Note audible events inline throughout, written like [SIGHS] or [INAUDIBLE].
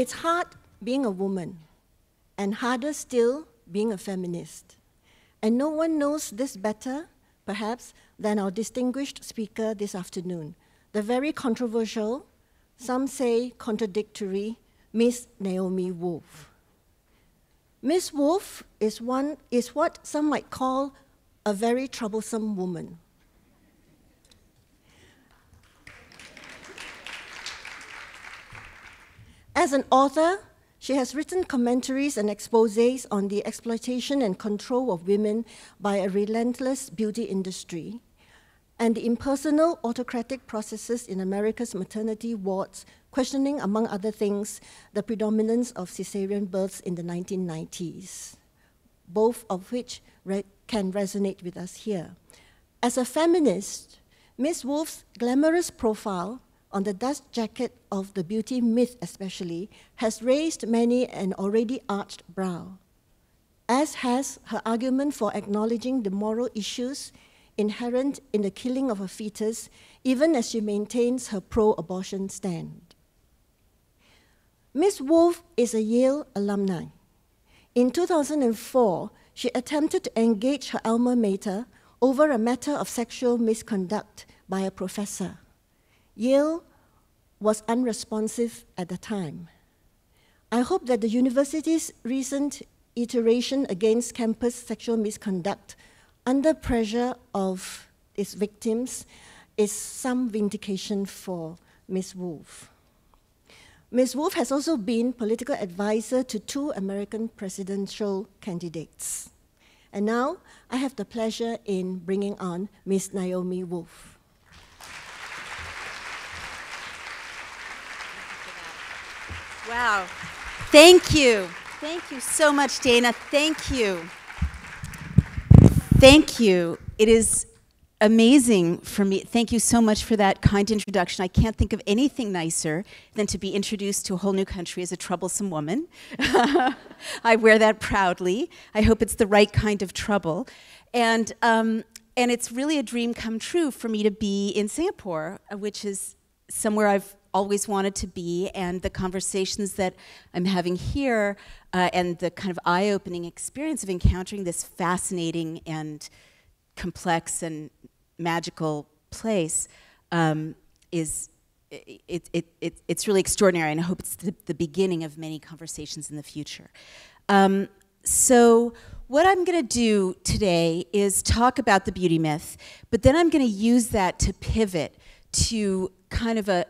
It's hard being a woman, and harder still being a feminist. And no one knows this better, perhaps, than our distinguished speaker this afternoon, the very controversial, some say contradictory, Miss Naomi Wolf. Miss Wolf is, one, is what some might call a very troublesome woman. As an author, she has written commentaries and exposés on the exploitation and control of women by a relentless beauty industry and the impersonal autocratic processes in America's maternity wards, questioning, among other things, the predominance of cesarean births in the 1990s, both of which re can resonate with us here. As a feminist, Ms. Wolf's glamorous profile on the dust jacket of the beauty myth, especially, has raised many an already arched brow, as has her argument for acknowledging the moral issues inherent in the killing of a fetus, even as she maintains her pro abortion stand. Ms. Wolf is a Yale alumni. In 2004, she attempted to engage her alma mater over a matter of sexual misconduct by a professor. Yale was unresponsive at the time. I hope that the university's recent iteration against campus sexual misconduct under pressure of its victims is some vindication for Ms. Wolf. Ms. Wolf has also been political advisor to two American presidential candidates. And now I have the pleasure in bringing on Ms. Naomi Wolf. Wow. Thank you. Thank you so much, Dana. Thank you. Thank you. It is amazing for me. Thank you so much for that kind introduction. I can't think of anything nicer than to be introduced to a whole new country as a troublesome woman. [LAUGHS] I wear that proudly. I hope it's the right kind of trouble. And, um, and it's really a dream come true for me to be in Singapore, which is somewhere I've always wanted to be, and the conversations that I'm having here, uh, and the kind of eye opening experience of encountering this fascinating and complex and magical place um, is. It, it, it, it's really extraordinary, and I hope it's the, the beginning of many conversations in the future. Um, so, what I'm going to do today is talk about the beauty myth, but then I'm going to use that to pivot to kind of a,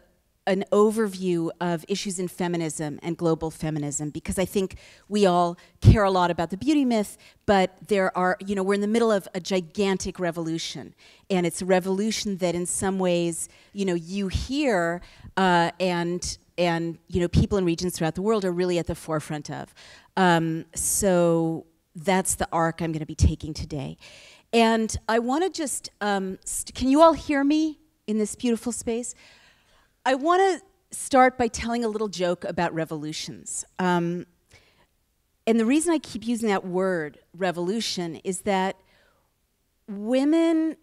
an overview of issues in feminism and global feminism because I think we all care a lot about the beauty myth, but there are, you know, we're in the middle of a gigantic revolution. And it's a revolution that in some ways, you know, you hear uh, and and you know people in regions throughout the world are really at the forefront of. Um, so that's the arc I'm going to be taking today. And I want to just, um, can you all hear me in this beautiful space? I want to start by telling a little joke about revolutions. Um, and the reason I keep using that word, revolution, is that women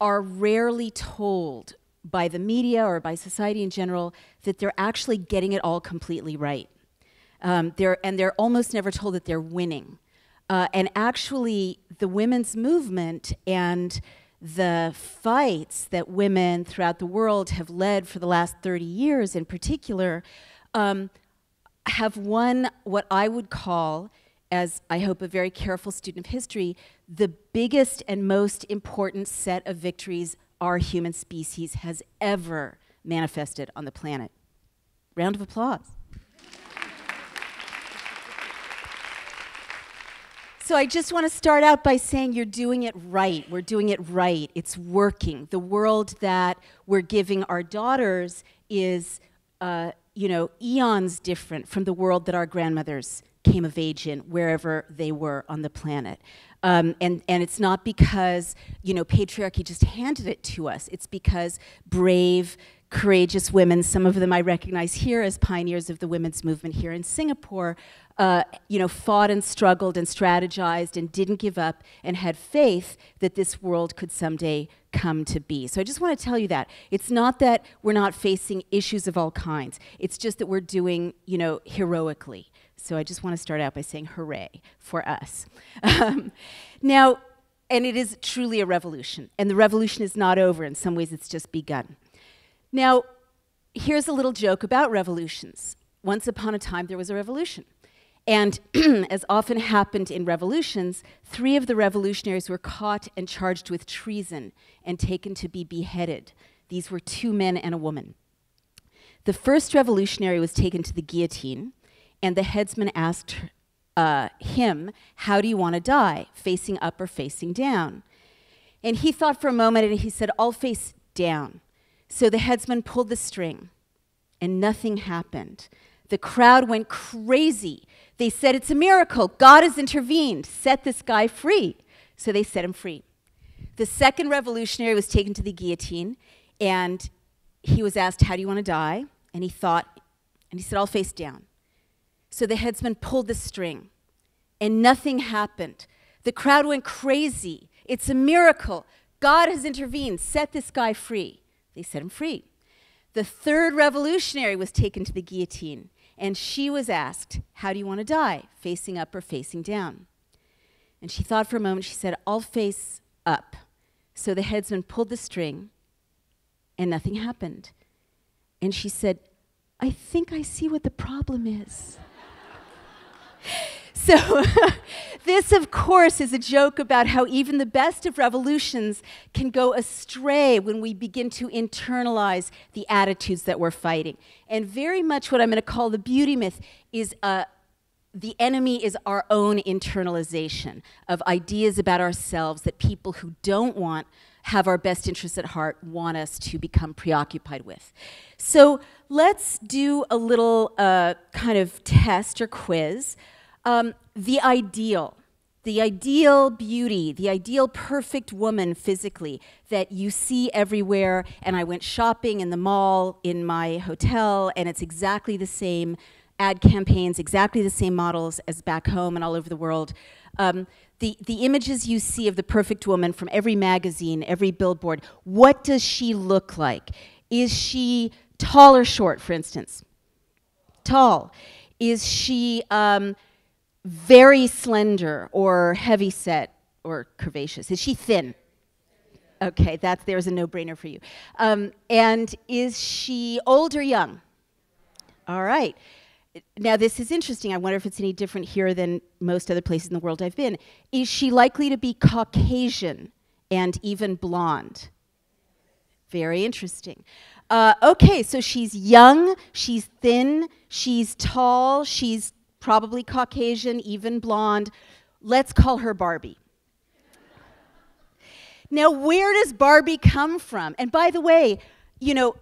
are rarely told by the media or by society in general that they're actually getting it all completely right. Um, they're, and they're almost never told that they're winning. Uh, and actually, the women's movement and the fights that women throughout the world have led for the last 30 years in particular um, have won what I would call, as I hope a very careful student of history, the biggest and most important set of victories our human species has ever manifested on the planet. Round of applause. So I just want to start out by saying you're doing it right. We're doing it right. It's working. The world that we're giving our daughters is, uh, you know, eons different from the world that our grandmothers came of age in, wherever they were on the planet. Um, and, and it's not because, you know, patriarchy just handed it to us. It's because brave, courageous women, some of them I recognize here as pioneers of the women's movement here in Singapore, uh, you know, fought and struggled and strategized and didn't give up and had faith that this world could someday come to be. So I just want to tell you that. It's not that we're not facing issues of all kinds. It's just that we're doing, you know, heroically. So I just want to start out by saying hooray for us. [LAUGHS] Um, now, and it is truly a revolution. And the revolution is not over. In some ways, it's just begun. Now, here's a little joke about revolutions. Once upon a time, there was a revolution. And [CLEARS THROAT] as often happened in revolutions, three of the revolutionaries were caught and charged with treason and taken to be beheaded. These were two men and a woman. The first revolutionary was taken to the guillotine, and the headsman asked uh, him, How do you want to die, facing up or facing down? And he thought for a moment and he said, I'll face down. So the headsman pulled the string, and nothing happened. The crowd went crazy. They said, It's a miracle. God has intervened. Set this guy free. So they set him free. The second revolutionary was taken to the guillotine, and he was asked, How do you want to die? And he thought, and he said, I'll face down. So the headsman pulled the string, and nothing happened. The crowd went crazy. It's a miracle. God has intervened. Set this guy free. They set him free. The third revolutionary was taken to the guillotine, and she was asked, How do you want to die, facing up or facing down? And she thought for a moment. She said, I'll face up. So the headsman pulled the string, and nothing happened. And she said, I think I see what the problem is. [LAUGHS] So, [LAUGHS] this, of course, is a joke about how even the best of revolutions can go astray when we begin to internalize the attitudes that we're fighting. And very much what I'm going to call the beauty myth is uh, the enemy is our own internalization of ideas about ourselves that people who don't want have our best interests at heart want us to become preoccupied with. So let's do a little uh, kind of test or quiz. Um, the ideal, the ideal beauty, the ideal perfect woman physically that you see everywhere. And I went shopping in the mall, in my hotel, and it's exactly the same ad campaigns, exactly the same models as back home and all over the world. Um, the, the images you see of the perfect woman from every magazine, every billboard, what does she look like? Is she tall or short, for instance? Tall. Is she um, very slender or heavy set or curvaceous? Is she thin? Okay, that's there's a no-brainer for you. Um, and is she old or young? All right. Now this is interesting. I wonder if it's any different here than most other places in the world I've been. Is she likely to be Caucasian and even blonde? Very interesting. Uh, okay, so she's young, she's thin, she's tall, she's probably Caucasian, even blonde. Let's call her Barbie. now, where does Barbie come from? And by the way, you know,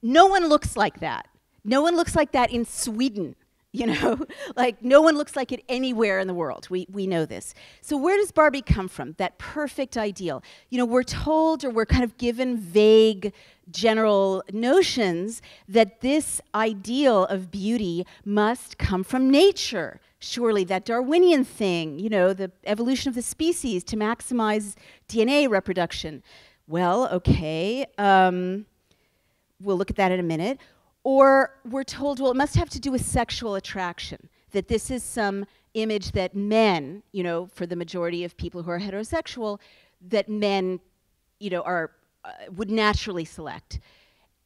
no one looks like that. No one looks like that in Sweden. You know, [LAUGHS] like no one looks like it anywhere in the world. We, we know this. So, where does Barbie come from? That perfect ideal. You know, we're told or we're kind of given vague general notions that this ideal of beauty must come from nature. Surely, that Darwinian thing, you know, the evolution of the species to maximize DNA reproduction. Well, okay, um, we'll look at that in a minute. Or we're told, well, it must have to do with sexual attraction, that this is some image that men, you know, for the majority of people who are heterosexual, that men, you know, are uh, would naturally select.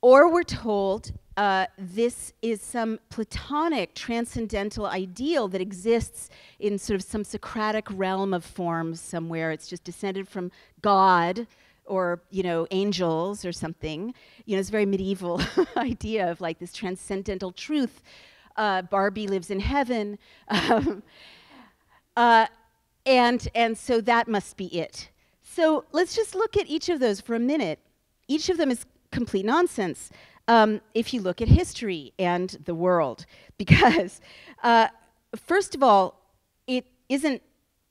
Or we're told uh, this is some platonic, transcendental ideal that exists in sort of some Socratic realm of forms somewhere. It's just descended from God or, you know, angels or something. You know, it's a very medieval [LAUGHS] idea of like this transcendental truth. Uh, Barbie lives in heaven. [LAUGHS] Um, uh, and, and so that must be it. So let's just look at each of those for a minute. Each of them is complete nonsense um, if you look at history and the world, [LAUGHS] because uh, first of all, it isn't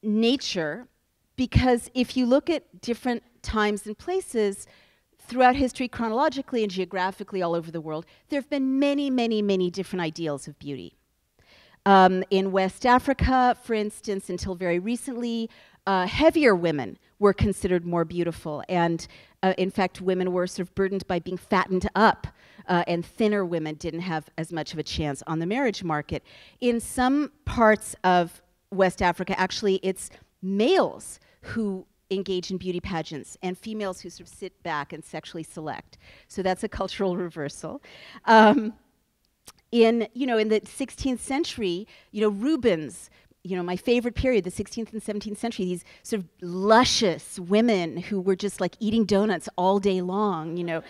nature, because if you look at different times and places, throughout history, chronologically and geographically all over the world, there have been many, many, many different ideals of beauty. Um, in West Africa, for instance, until very recently, uh, heavier women were considered more beautiful. And uh, in fact, women were sort of burdened by being fattened up, uh, and thinner women didn't have as much of a chance on the marriage market. In some parts of West Africa, actually, it's males who engage in beauty pageants and females who sort of sit back and sexually select. So that's a [LAUGHS] cultural reversal. Um, in, you know, in the 16th century, you know, Rubens, you know, my favorite period, the 16th and 17th century, these sort of luscious women who were just like eating donuts all day long, you know,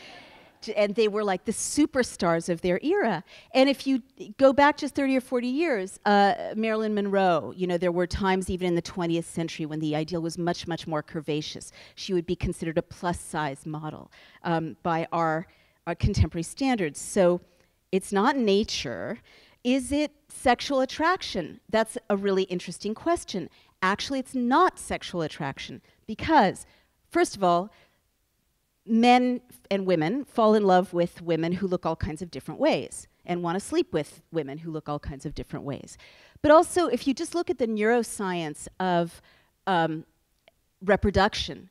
and they were like the superstars of their era. And if you go back just 30 or 40 years, uh, Marilyn Monroe, you know, there were times even in the 20th century when the ideal was much, much more curvaceous. She would be considered a plus size model um, by our, our contemporary standards. So it's not nature. Is it sexual attraction? That's a really interesting question. Actually, it's not sexual attraction because, first of all, men and women fall in love with women who look all kinds of different ways and want to sleep with women who look all kinds of different ways. But also, if you just look at the neuroscience of um, reproduction,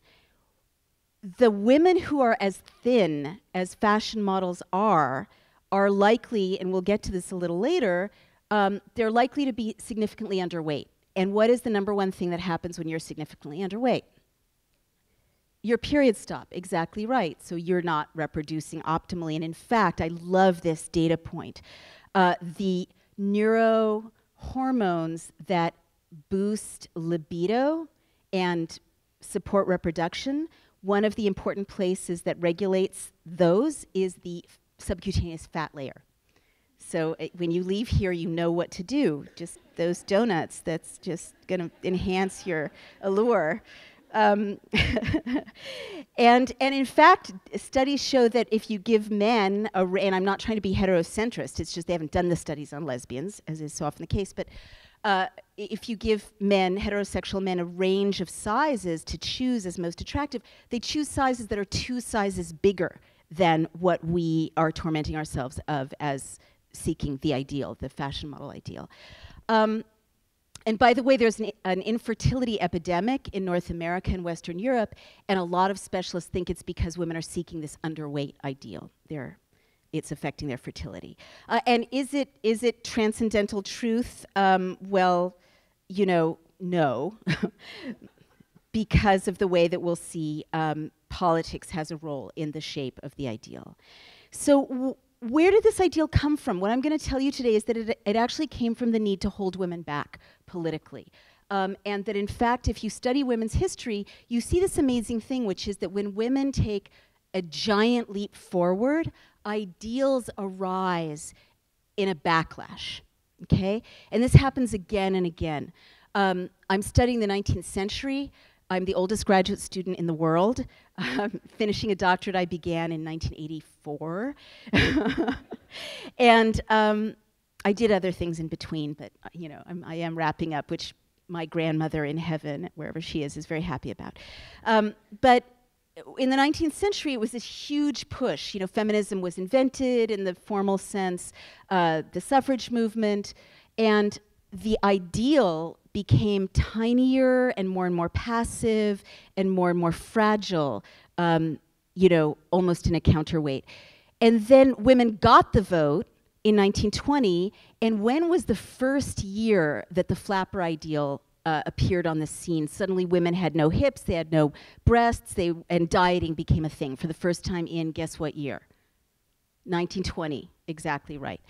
the women who are as thin as fashion models are, are likely, and we'll get to this a little later, um, they're likely to be significantly underweight. And what is the number one thing that happens when you're significantly underweight? Your period stop, exactly right. So you're not reproducing optimally. And in fact, I love this data point. Uh, the neurohormones that boost libido and support reproduction, one of the important places that regulates those is the subcutaneous fat layer. So it, when you leave here, you know what to do. Just those donuts, that's just going to enhance your allure. Um, [LAUGHS] and, and in fact, studies show that if you give men, a, and I'm not trying to be heterocentrist, it's just they haven't done the studies on lesbians, as is so often the case, but uh, if you give men, heterosexual men, a range of sizes to choose as most attractive, they choose sizes that are two sizes bigger than what we are tormenting ourselves of as seeking the ideal, the fashion model ideal. Um, and by the way, there's an, an, infertility epidemic in North America and Western Europe, and a lot of specialists think it's because women are seeking this underweight ideal. They're, it's affecting their fertility. Uh, and is it, is it transcendental truth? Um, well, you know, no, [LAUGHS] because of the way that we'll see um, politics has a role in the shape of the ideal. So, where did this ideal come from? What I'm going to tell you today is that it, it, actually came from the need to hold women back politically. Um, and that in fact, if you study women's history, you see this amazing thing, which is that when women take a giant leap forward, ideals arise in a backlash. Okay? And this happens again and again. Um, I'm studying the 19th century. I'm the oldest graduate student in the world. Um, [LAUGHS] finishing a doctorate I began in 1984. [LAUGHS] and um, I did other things in between, but uh, you know, I'm, I am wrapping up, which my grandmother in heaven, wherever she is, is very happy about. Um, but in the 19th century, it was this huge push. You know, feminism was invented in the formal sense, uh, the suffrage movement, and the ideal became tinier and more and more passive and more and more fragile, um, you know, almost in a counterweight. And then women got the vote in 1920, and when was the first year that the flapper ideal uh, appeared on the scene? Suddenly, women had no hips, they had no breasts, they, and dieting became a thing for the first time in guess what year? 1920, exactly right.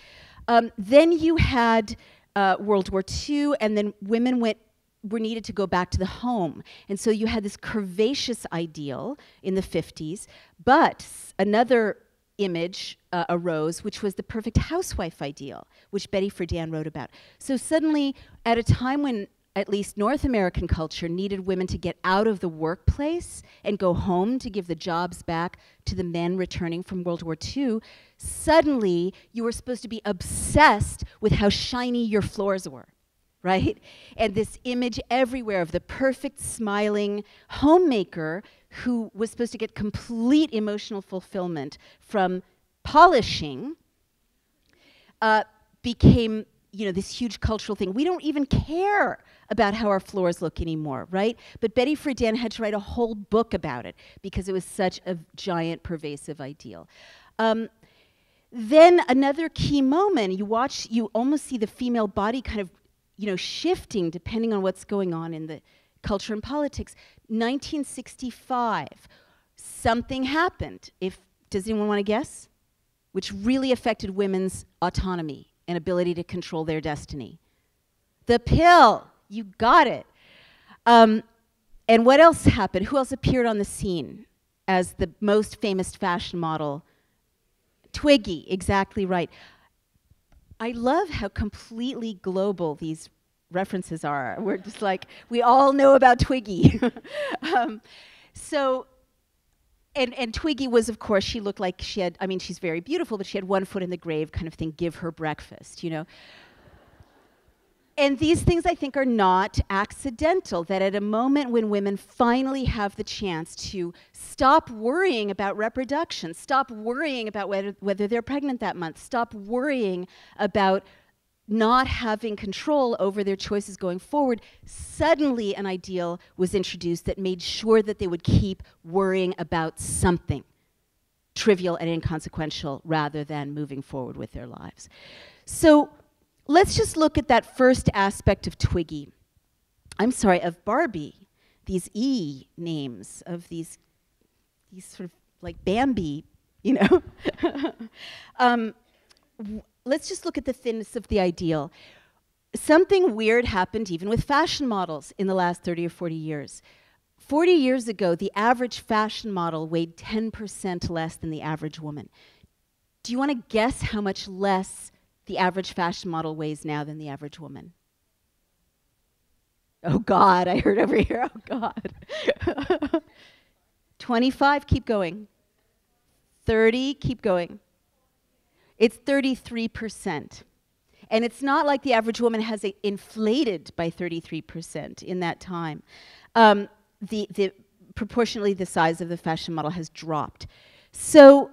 Um, then you had uh, World War II, and then women went were needed to go back to the home. And so you had this curvaceous ideal in the 50s, but another image uh, arose, which was the perfect housewife ideal, which Betty Friedan wrote about. So suddenly, at a time when at least North American culture needed women to get out of the workplace and go home to give the jobs back to the men returning from World War II, suddenly you were supposed to be obsessed with how shiny your floors were. Right? And this image everywhere of the perfect smiling homemaker who was supposed to get complete emotional fulfillment from polishing uh, became you know this huge cultural thing. We don't even care about how our floors look anymore right? But betty friedan had to write a whole book about it because it was such a giant pervasive ideal. Um, then another key moment you watch you almost see the female body kind of you know shifting depending on what's going on in the culture and politics 1965 something happened if does anyone want to guess which really affected women's autonomy and ability to control their destiny. The pill, you got it. Um, and what else happened? Who else appeared on the scene as the most famous fashion model? Twiggy, exactly right. I love how completely global these references are. We're just like, we all know about Twiggy. [LAUGHS] um, so and, and Twiggy was, of course, she looked like she had, I mean, she's very beautiful, but she had one foot in the grave kind of thing, give her breakfast, you know? And these things, I think, are not accidental. That at a moment when women finally have the chance to stop worrying about reproduction, stop worrying about whether, whether they're pregnant that month, stop worrying about not having control over their choices going forward, suddenly an ideal was introduced that made sure that they would keep worrying about something trivial and inconsequential rather than moving forward with their lives. So let's just look at that first aspect of Twiggy. I'm sorry, of Barbie, these E names of these, these sort of like Bambi, you know. [LAUGHS] um, let's just look at the thinness of the ideal. Something weird happened even with fashion models in the last 30 or 40 years. 40 years ago, the average fashion model weighed 10% less than the average woman. Do you want to guess how much less the average fashion model weighs now than the average woman? Oh God, I heard over here. Oh God. [LAUGHS] 25, keep going. 30, keep going. It's 33%. And it's not like the average woman has inflated by 33% in that time. Um, the, the, proportionally, the size of the fashion model has dropped. So,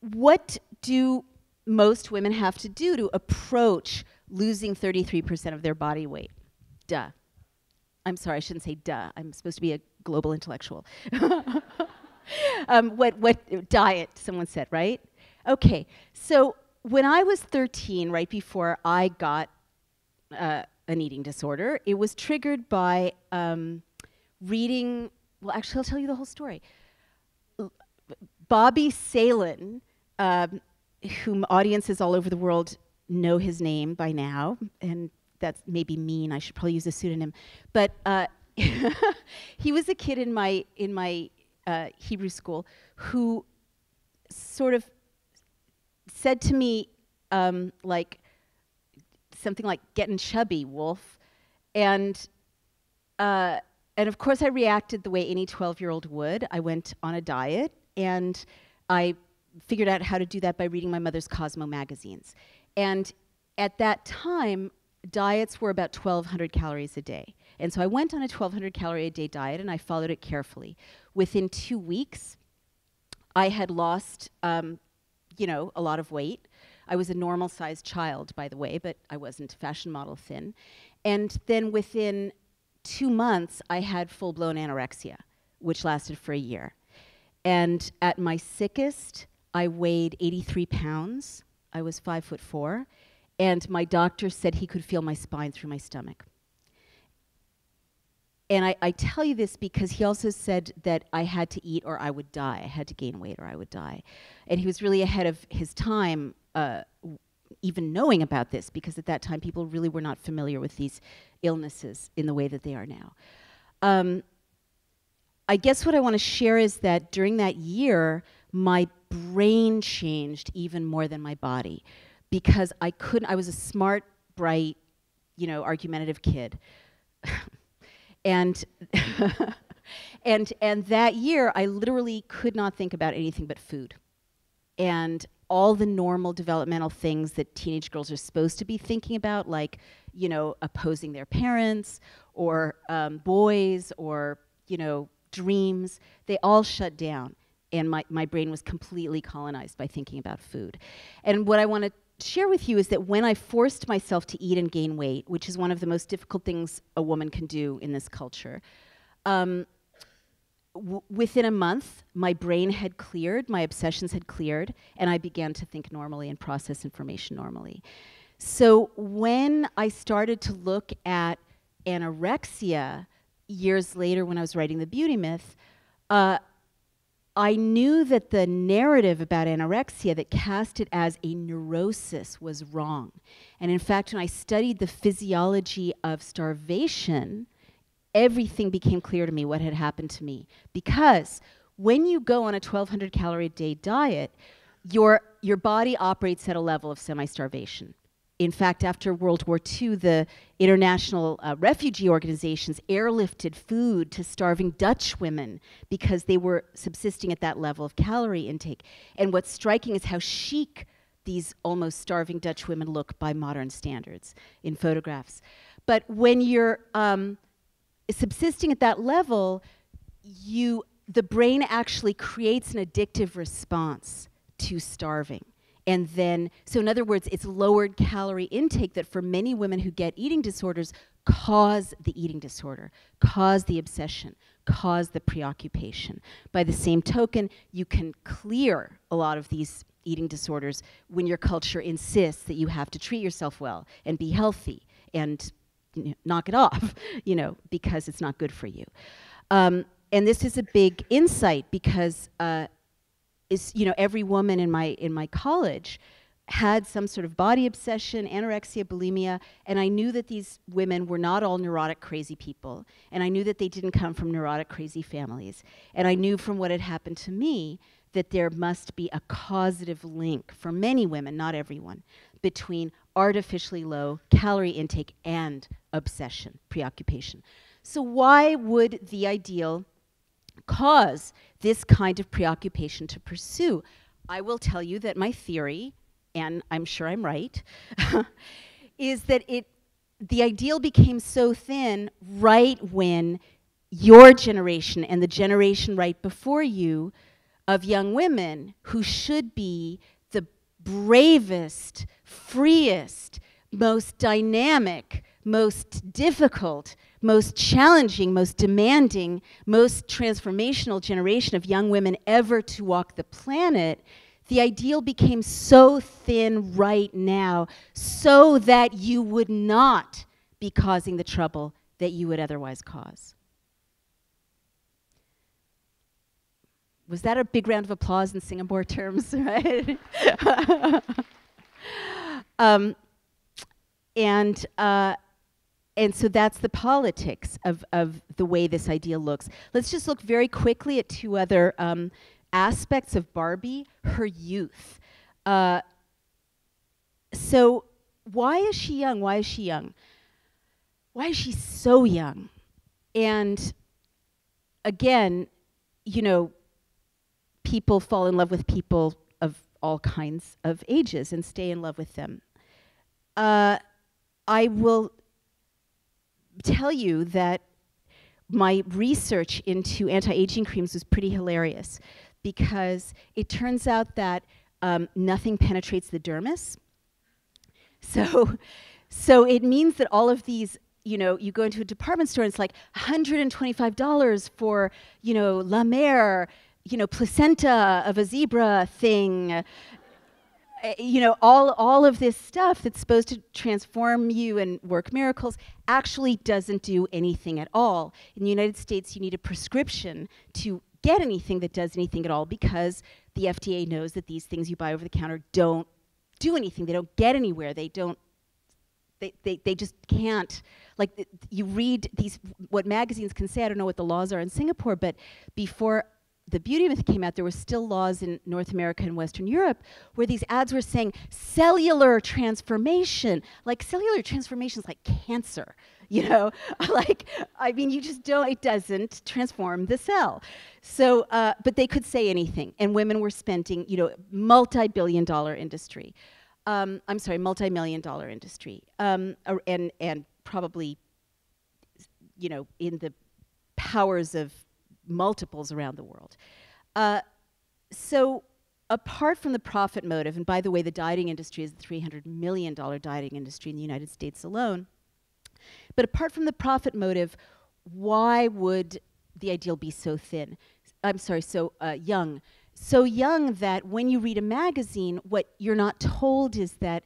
what do most women have to do to approach losing 33% of their body weight? Duh. I'm sorry, I shouldn't say duh. I'm supposed to be a global intellectual. [LAUGHS] um, what, what diet, someone said, right? Okay, so when I was 13, right before I got uh, an eating disorder, it was triggered by um, reading. Well, actually, I'll tell you the whole story. Bobby Salen, um, whom audiences all over the world know his name by now, and that's maybe mean. I should probably use a pseudonym, but uh, [LAUGHS] he was a kid in my in my uh, Hebrew school who sort of said to me, um, like, something like, getting chubby, wolf. And, uh, and of course, I reacted the way any 12 year old would. I went on a diet and I figured out how to do that by reading my mother's Cosmo magazines. And at that time, diets were about 1,200 calories a day. And so I went on a 1,200 calorie a day diet and I followed it carefully. Within two weeks, I had lost um, you know, a lot of weight. I was a normal sized child, by the way, but I wasn't fashion model thin. And then within two months, I had full blown anorexia, which lasted for a year. And at my sickest, I weighed 83 pounds. I was five foot four. And my doctor said he could feel my spine through my stomach. And I, I, tell you this because he also said that I had to eat or I would die. I had to gain weight or I would die. And he was really ahead of his time, uh, even knowing about this, because at that time people really were not familiar with these illnesses in the way that they are now. Um, I guess what I want to share is that during that year, my brain changed even more than my body because I couldn't, I was a smart, bright, you know, argumentative kid. [LAUGHS] And, [LAUGHS] and, and that year, I literally could not think about anything but food. And all the normal developmental things that teenage girls are supposed to be thinking about, like you know, opposing their parents or um, boys or, you know, dreams. They all shut down. And my, my brain was completely colonized by thinking about food. And what I want to share with you is that when I forced myself to eat and gain weight, which is one of the most difficult things a woman can do in this culture, um, within a month, my brain had cleared, my obsessions had cleared, and I began to think normally and process information normally. So when I started to look at anorexia years later when I was writing The Beauty Myth, uh, I knew that the narrative about anorexia that cast it as a neurosis was wrong. And in fact, when I studied the physiology of starvation, everything became clear to me what had happened to me. Because when you go on a 1200 calorie a day diet, your, your body operates at a level of semi starvation. In fact, after World War II, the international uh, refugee organizations airlifted food to starving Dutch women because they were subsisting at that level of calorie intake. And what's striking is how chic these almost starving Dutch women look by modern standards in photographs. But when you're um, subsisting at that level, you the brain actually creates an addictive response to starving. And then, so in other words, it's lowered calorie intake that for many women who get eating disorders cause the eating disorder, cause the obsession, cause the preoccupation. By the same token, you can clear a lot of these eating disorders when your culture insists that you have to treat yourself well and be healthy and you know, knock it [LAUGHS] off, you know, because it's not good for you. Um, and this is a big insight because uh, is you know every woman in my in my college had some sort of body obsession, anorexia, bulimia, and I knew that these women were not all neurotic, crazy people, and I knew that they didn't come from neurotic, crazy families, and I knew from what had happened to me that there must be a causative link for many women, not everyone, between artificially low calorie intake and obsession, preoccupation. So, why would the ideal cause this kind of preoccupation to pursue? I will tell you that my theory, and I'm sure I'm right, [LAUGHS] is that it the ideal became so thin right when your generation and the generation right before you of young women who should be the bravest, freest, most dynamic, most difficult, most challenging, most demanding, most transformational generation of young women ever to walk the planet, the ideal became so thin right now so that you would not be causing the trouble that you would otherwise cause. Was that a big round of applause in Singapore terms, [LAUGHS] right? [LAUGHS] um, and uh, and so that's the politics of, of the way this idea looks. Let's just look very quickly at two other um, aspects of Barbie her youth. Uh, so, why is she young? Why is she young? Why is she so young? And again, you know, people fall in love with people of all kinds of ages and stay in love with them. Uh, I will tell you that my research into anti-aging creams was pretty hilarious because it turns out that um, nothing penetrates the dermis. So, so it means that all of these, you know, you go into a department store and it's like $125 for, you know, La Mer, you know, placenta of a zebra thing, Eh, you know, all, all of this stuff that's supposed to transform you and work miracles actually doesn't do anything at all. In the United States, you need a prescription to get anything that does anything at all because the FDA knows that these things you buy over the counter don't do anything. They don't get anywhere. They don't they, they, they just can't like you read these what magazines can say i don't know what the laws are in singapore but before the beauty myth came out, there were still laws in North America and Western Europe where these ads were saying cellular transformation. Like cellular transformation is like cancer, [LAUGHS] you know? [LAUGHS] like, I mean, you just don't, it doesn't transform the cell. So, uh, but they could say anything, and women were spending, you know, multi billion dollar industry. um, I'm sorry, multi-million dollar industry, um, and and probably, you know, in the powers of multiples around the world. Uh, so apart from the profit motive, and by the way, the dieting industry is a $300 million dieting industry in the United States alone, but apart from the profit motive, why would the ideal be so thin? I'm sorry, so uh, young. So young that when you read a magazine, what you're not told is that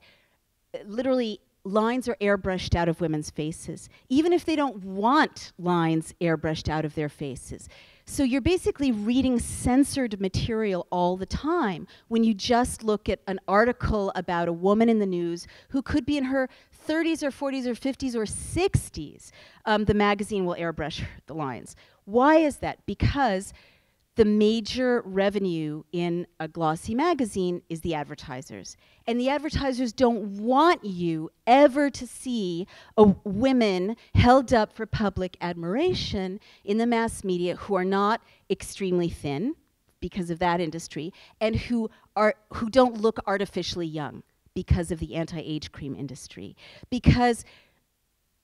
uh, literally lines are airbrushed out of women's faces, even if they don't want lines airbrushed out of their faces. So you're basically reading censored material all the time when you just look at an article about a woman in the news who could be in her 30s or 40s or 50s or 60s. Um, the magazine will airbrush the lines. Why is that? Because the major revenue in a glossy magazine is the advertisers. And the advertisers don't want you ever to see a women held up for public admiration in the mass media who are not extremely thin because of that industry and who are who don't look artificially young because of the anti-age cream industry. Because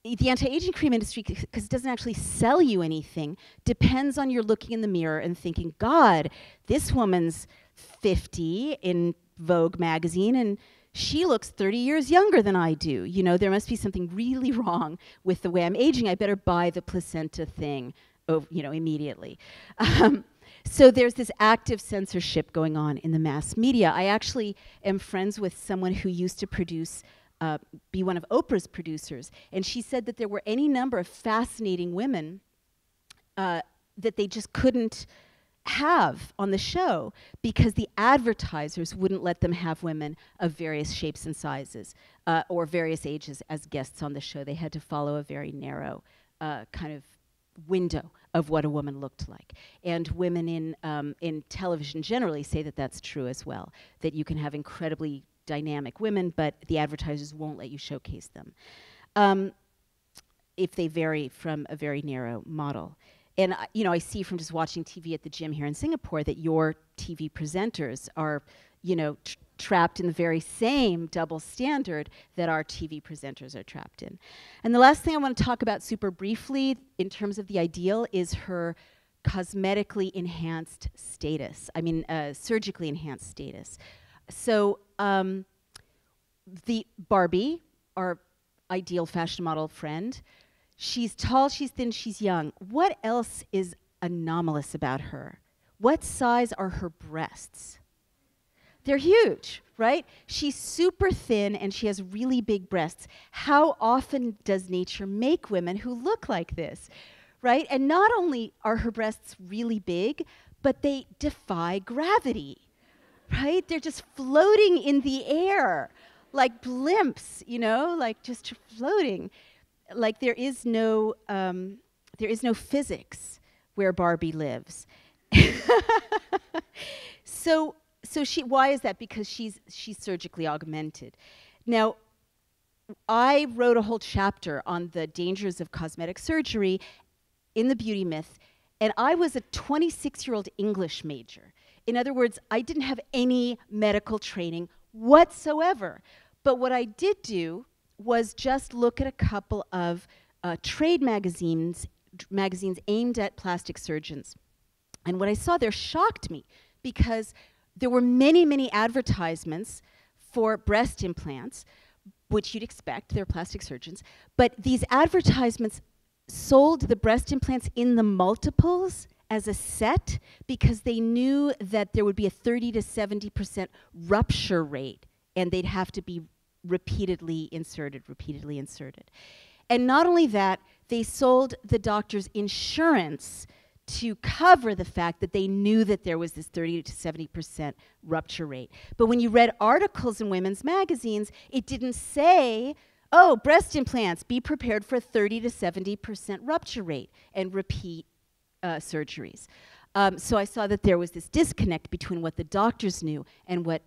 the anti-aging cream industry because it doesn't actually sell you anything depends on your looking in the mirror and thinking god this woman's 50 in vogue magazine and she looks 30 years younger than i do. You know there must be something really [LAUGHS] wrong with the way i'm aging. I better buy the placenta thing you know immediately. Um, so there's this active censorship going on in the mass media. I actually am friends with someone who used to produce uh, be one of Oprah's producers, and she said that there were any number of fascinating women uh, that they just couldn't have on the show because the advertisers wouldn't let them have women of various shapes and sizes uh, or various ages as guests on the show. They had to follow a very narrow uh, kind of window of what a woman looked like. And women in, um, in television generally say that that's true as well, that you can have incredibly dynamic women, but the advertisers won't let you showcase them um, if they vary from a very narrow model. And uh, you know, I see from just watching TV at the gym here in Singapore that your TV presenters are, you know, tr- trapped in the very same double standard that our TV presenters are trapped in. And the last thing I want to talk about super briefly in terms of the ideal is her cosmetically enhanced status. I mean, uh, surgically enhanced status. So um, the Barbie, our ideal fashion model friend, she's tall, she's thin, she's young. What else is anomalous about her? What size are her breasts? They're huge, right? She's super thin and she has really big breasts. How often does nature make women who look like this, right? And not only are her breasts really big, but they defy gravity right? They're just floating in the air like blimps, you know, like just floating. Like there is no, um, there is no physics where Barbie lives. [LAUGHS] so, so she, why is that? Because she's, she's surgically augmented. Now, I wrote a whole chapter on the dangers of cosmetic surgery in the beauty myth, and I was a 26 year old English major. In other words, I didn't have any medical training whatsoever. But what I did do was just look at a couple of uh, trade magazines, magazines aimed at plastic surgeons. And what I saw there shocked me because there were many, many advertisements for breast implants, which you'd expect, they're plastic surgeons. But these advertisements sold the breast implants in the multiples as a set because they knew that there would be a 30 to 70% rupture rate and they'd have to be repeatedly inserted, repeatedly inserted. And not only that, they sold the doctors insurance to cover the fact that they knew that there was this 30 to 70% rupture rate. But when you read articles in women's magazines, it didn't say, oh, breast implants, be prepared for a 30 to 70% rupture rate and repeat uh, surgeries. Um, so I saw that there was this disconnect between what the doctors knew and what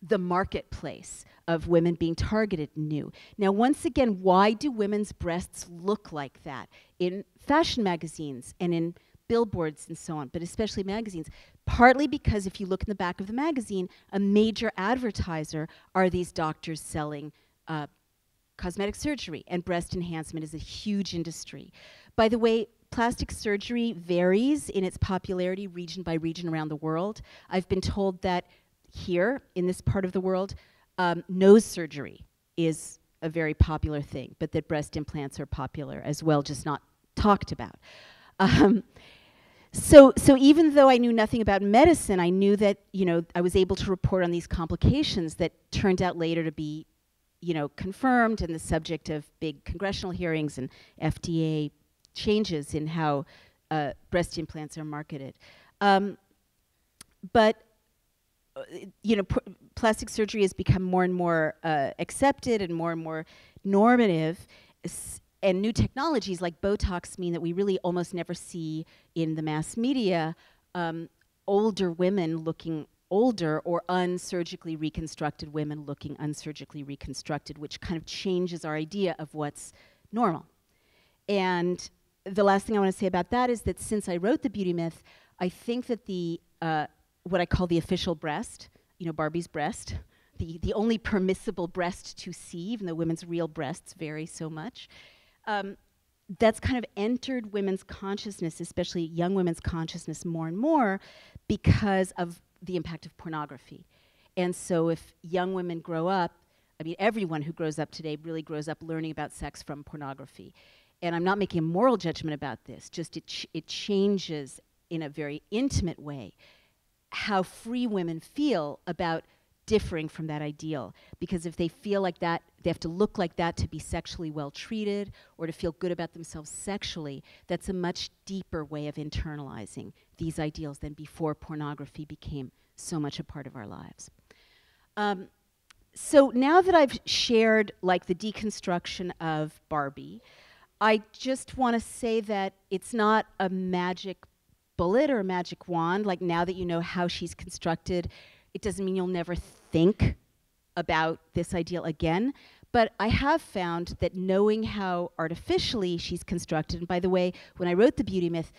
the marketplace of women being targeted knew. Now, once again, why do women's breasts look like that in fashion magazines and in billboards and so on, but especially magazines. Partly because if you look in the back of the magazine, a major advertiser are these doctors selling uh, cosmetic surgery, and breast enhancement is a huge industry. By the way, plastic surgery varies in its popularity region by region around the world. I've been told that here in this part of the world, um, nose surgery is a very popular thing, but that breast implants are popular as well, just not talked about. Um, so, so even though I knew nothing about medicine, I knew that you know I was able to report on these complications that turned out later to be, you know, confirmed and the subject of big congressional hearings and FDA changes in how uh, breast implants are marketed. Um, but uh, you know, plastic surgery has become more and more uh, accepted and more and more normative. S and new technologies like Botox mean that we really almost never see in the mass media um, older women looking older or unsurgically reconstructed women looking unsurgically reconstructed, which kind of changes our idea of what's normal. And the last thing I want to say about that is that since I wrote The Beauty Myth, I think that the uh, what I call the official breast, you know, Barbie's breast, the, the only permissible breast to see, even though women's real breasts vary so much, um, that's kind of entered women's consciousness, especially young women's consciousness, more and more because of the impact of pornography. And so, if young women grow up, I mean, everyone who grows up today really grows up learning about sex from pornography. And I'm not making a moral judgment about this, just it, ch it changes in a very intimate way how free women feel about differing from that ideal. Because if they feel like that, they have to look like that to be sexually well treated or to feel good about themselves sexually, that's a much deeper way of internalizing these ideals than before pornography became so much a part of our lives. Um, so now that I've shared like the deconstruction of Barbie, I just want to say that it's not a magic bullet or a magic wand. Like now that you know how she's constructed, it doesn't mean you'll never think about this ideal again. But I have found that knowing how artificially she's constructed, and by the way, when I wrote The Beauty Myth,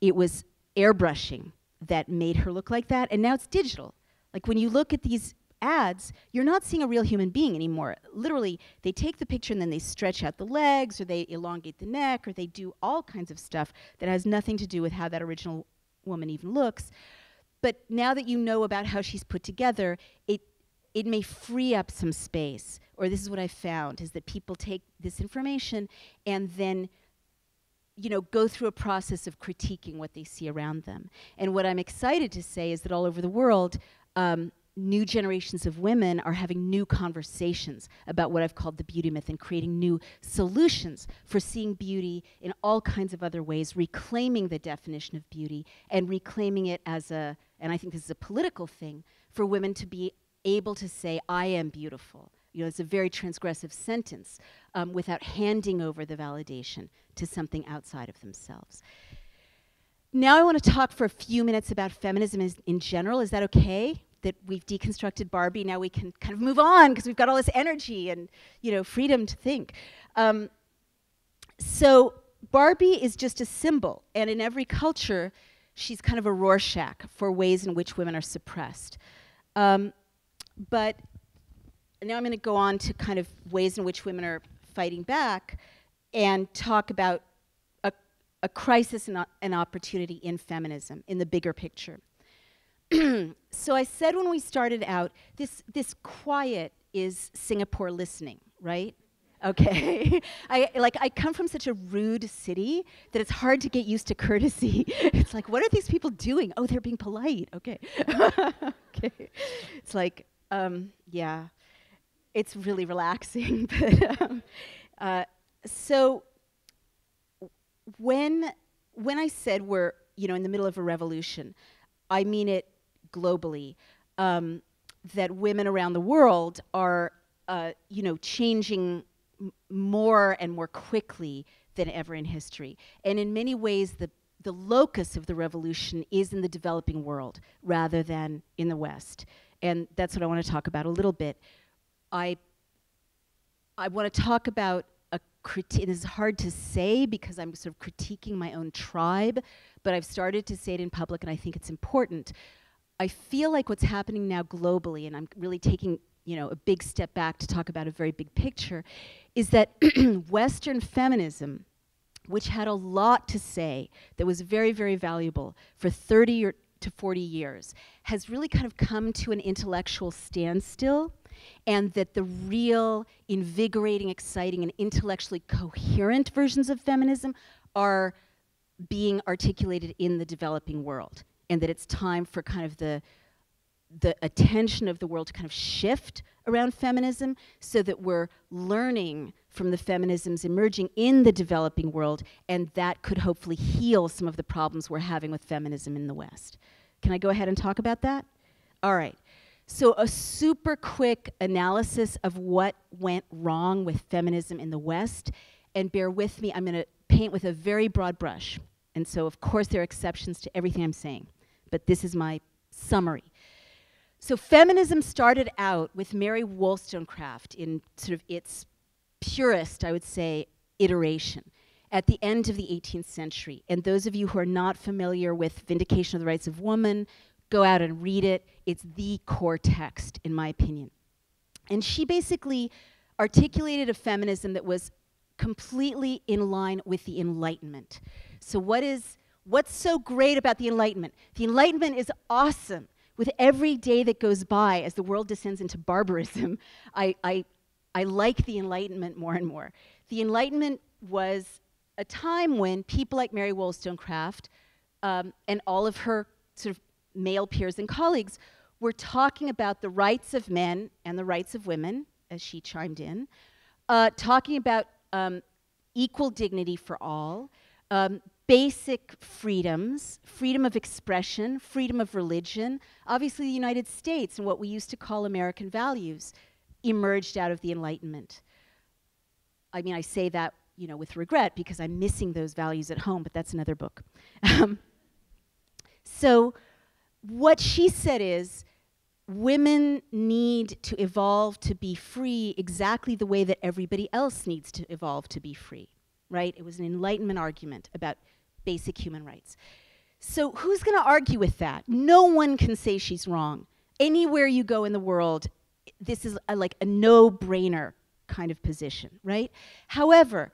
it was airbrushing that made her look like that, and now it's digital. Like when you look at these ads, you're not seeing a real human being anymore. Literally, they take the picture and then they stretch out the legs, or they elongate the neck, or they do all kinds of stuff that has nothing to do with how that original woman even looks. But now that you know about how she's put together, it it may free up some space. Or this is what I found is that people take this information and then you know, go through a process of critiquing what they see around them. And what I'm excited to say is that all over the world, um, new generations of women are having new conversations about what I've called the beauty myth and creating new solutions for seeing beauty in all kinds of other ways, reclaiming the definition of beauty and reclaiming it as a, and I think this is a political thing, for women to be able to say, I am beautiful. You know, it's a very transgressive sentence um, without handing over the validation to something outside of themselves. Now I want to talk for a few minutes about feminism in general. Is that okay? That we've deconstructed Barbie, now we can kind of move on because we've got all this energy and you know freedom to think. Um, so Barbie is just a symbol, and in every culture, she's kind of a Rorschach for ways in which women are suppressed. Um, but now I'm going to go on to kind of ways in which women are fighting back and talk about a, a crisis and an opportunity in feminism in the bigger picture. [CLEARS THROAT] so I said when we started out, this, this quiet is Singapore listening, right? Okay. [LAUGHS] I like I come from such a rude city that it's hard to get used to courtesy. [LAUGHS] it's like, what are these people doing? Oh, they're being polite. Okay. [LAUGHS] okay. It's like, um, yeah. It's really relaxing. but um, uh, so when when I said we're, you know, in the middle of a revolution, I mean it globally, um, that women around the world are, uh, you know, changing more and more quickly than ever in history. And in many ways, the the locus of the revolution is in the developing world rather than in the West. And that's what I want to talk about a little bit. I, I want to talk about a criti- this is hard to say because I'm sort of critiquing my own tribe, but I've started to say it in public and I think it's important. I feel like what's happening now globally, and I'm really taking you know a big step back to talk about a very big picture, is that [CLEARS THROAT] Western feminism, which had a lot to say, that was very very valuable for 30 or to 40 years, has really kind of come to an intellectual standstill and that the real invigorating, exciting, and intellectually coherent versions of feminism are being articulated in the developing world, and that it's time for kind of the the attention of the world to kind of shift around feminism so that we're learning from the feminisms emerging in the developing world and that could hopefully heal some of the problems we're having with feminism in the west can i go ahead and talk about that all right so, a super quick analysis of what went wrong with feminism in the West. And bear with me, I'm going to paint with a very broad brush. And so, of course, there are exceptions to everything I'm saying, but this is my summary. So, feminism started out with Mary Wollstonecraft in sort of its purest, I would say, iteration at the end of the 18th century. And those of you who are not familiar with Vindication of the Rights of Woman, go out and read it. It's the core text, in my opinion. And she basically articulated a feminism that was completely in line with the Enlightenment. So, what is what's so great about the Enlightenment? The Enlightenment is awesome. With every day that goes by as the world descends into barbarism, [LAUGHS] I, I, I like the Enlightenment more and more. The Enlightenment was a time when people like Mary Wollstonecraft um, and all of her sort of male peers and colleagues were talking about the rights of men and the rights of women, as she chimed in, uh, talking about um, equal dignity for all, um, basic freedoms, freedom of expression, freedom of religion. Obviously, the United States and what we used to call American values emerged out of the Enlightenment. I mean, I say that you know with regret because I'm missing those values at home, but that's another book. Um, so what she said is women need to evolve to be free exactly the way that everybody else needs to evolve to be free, right? It was an Enlightenment argument about basic human rights. So, who's going to argue with that? No one can say she's wrong. Anywhere you go in the world, this is a, like a no brainer kind of position, right? However,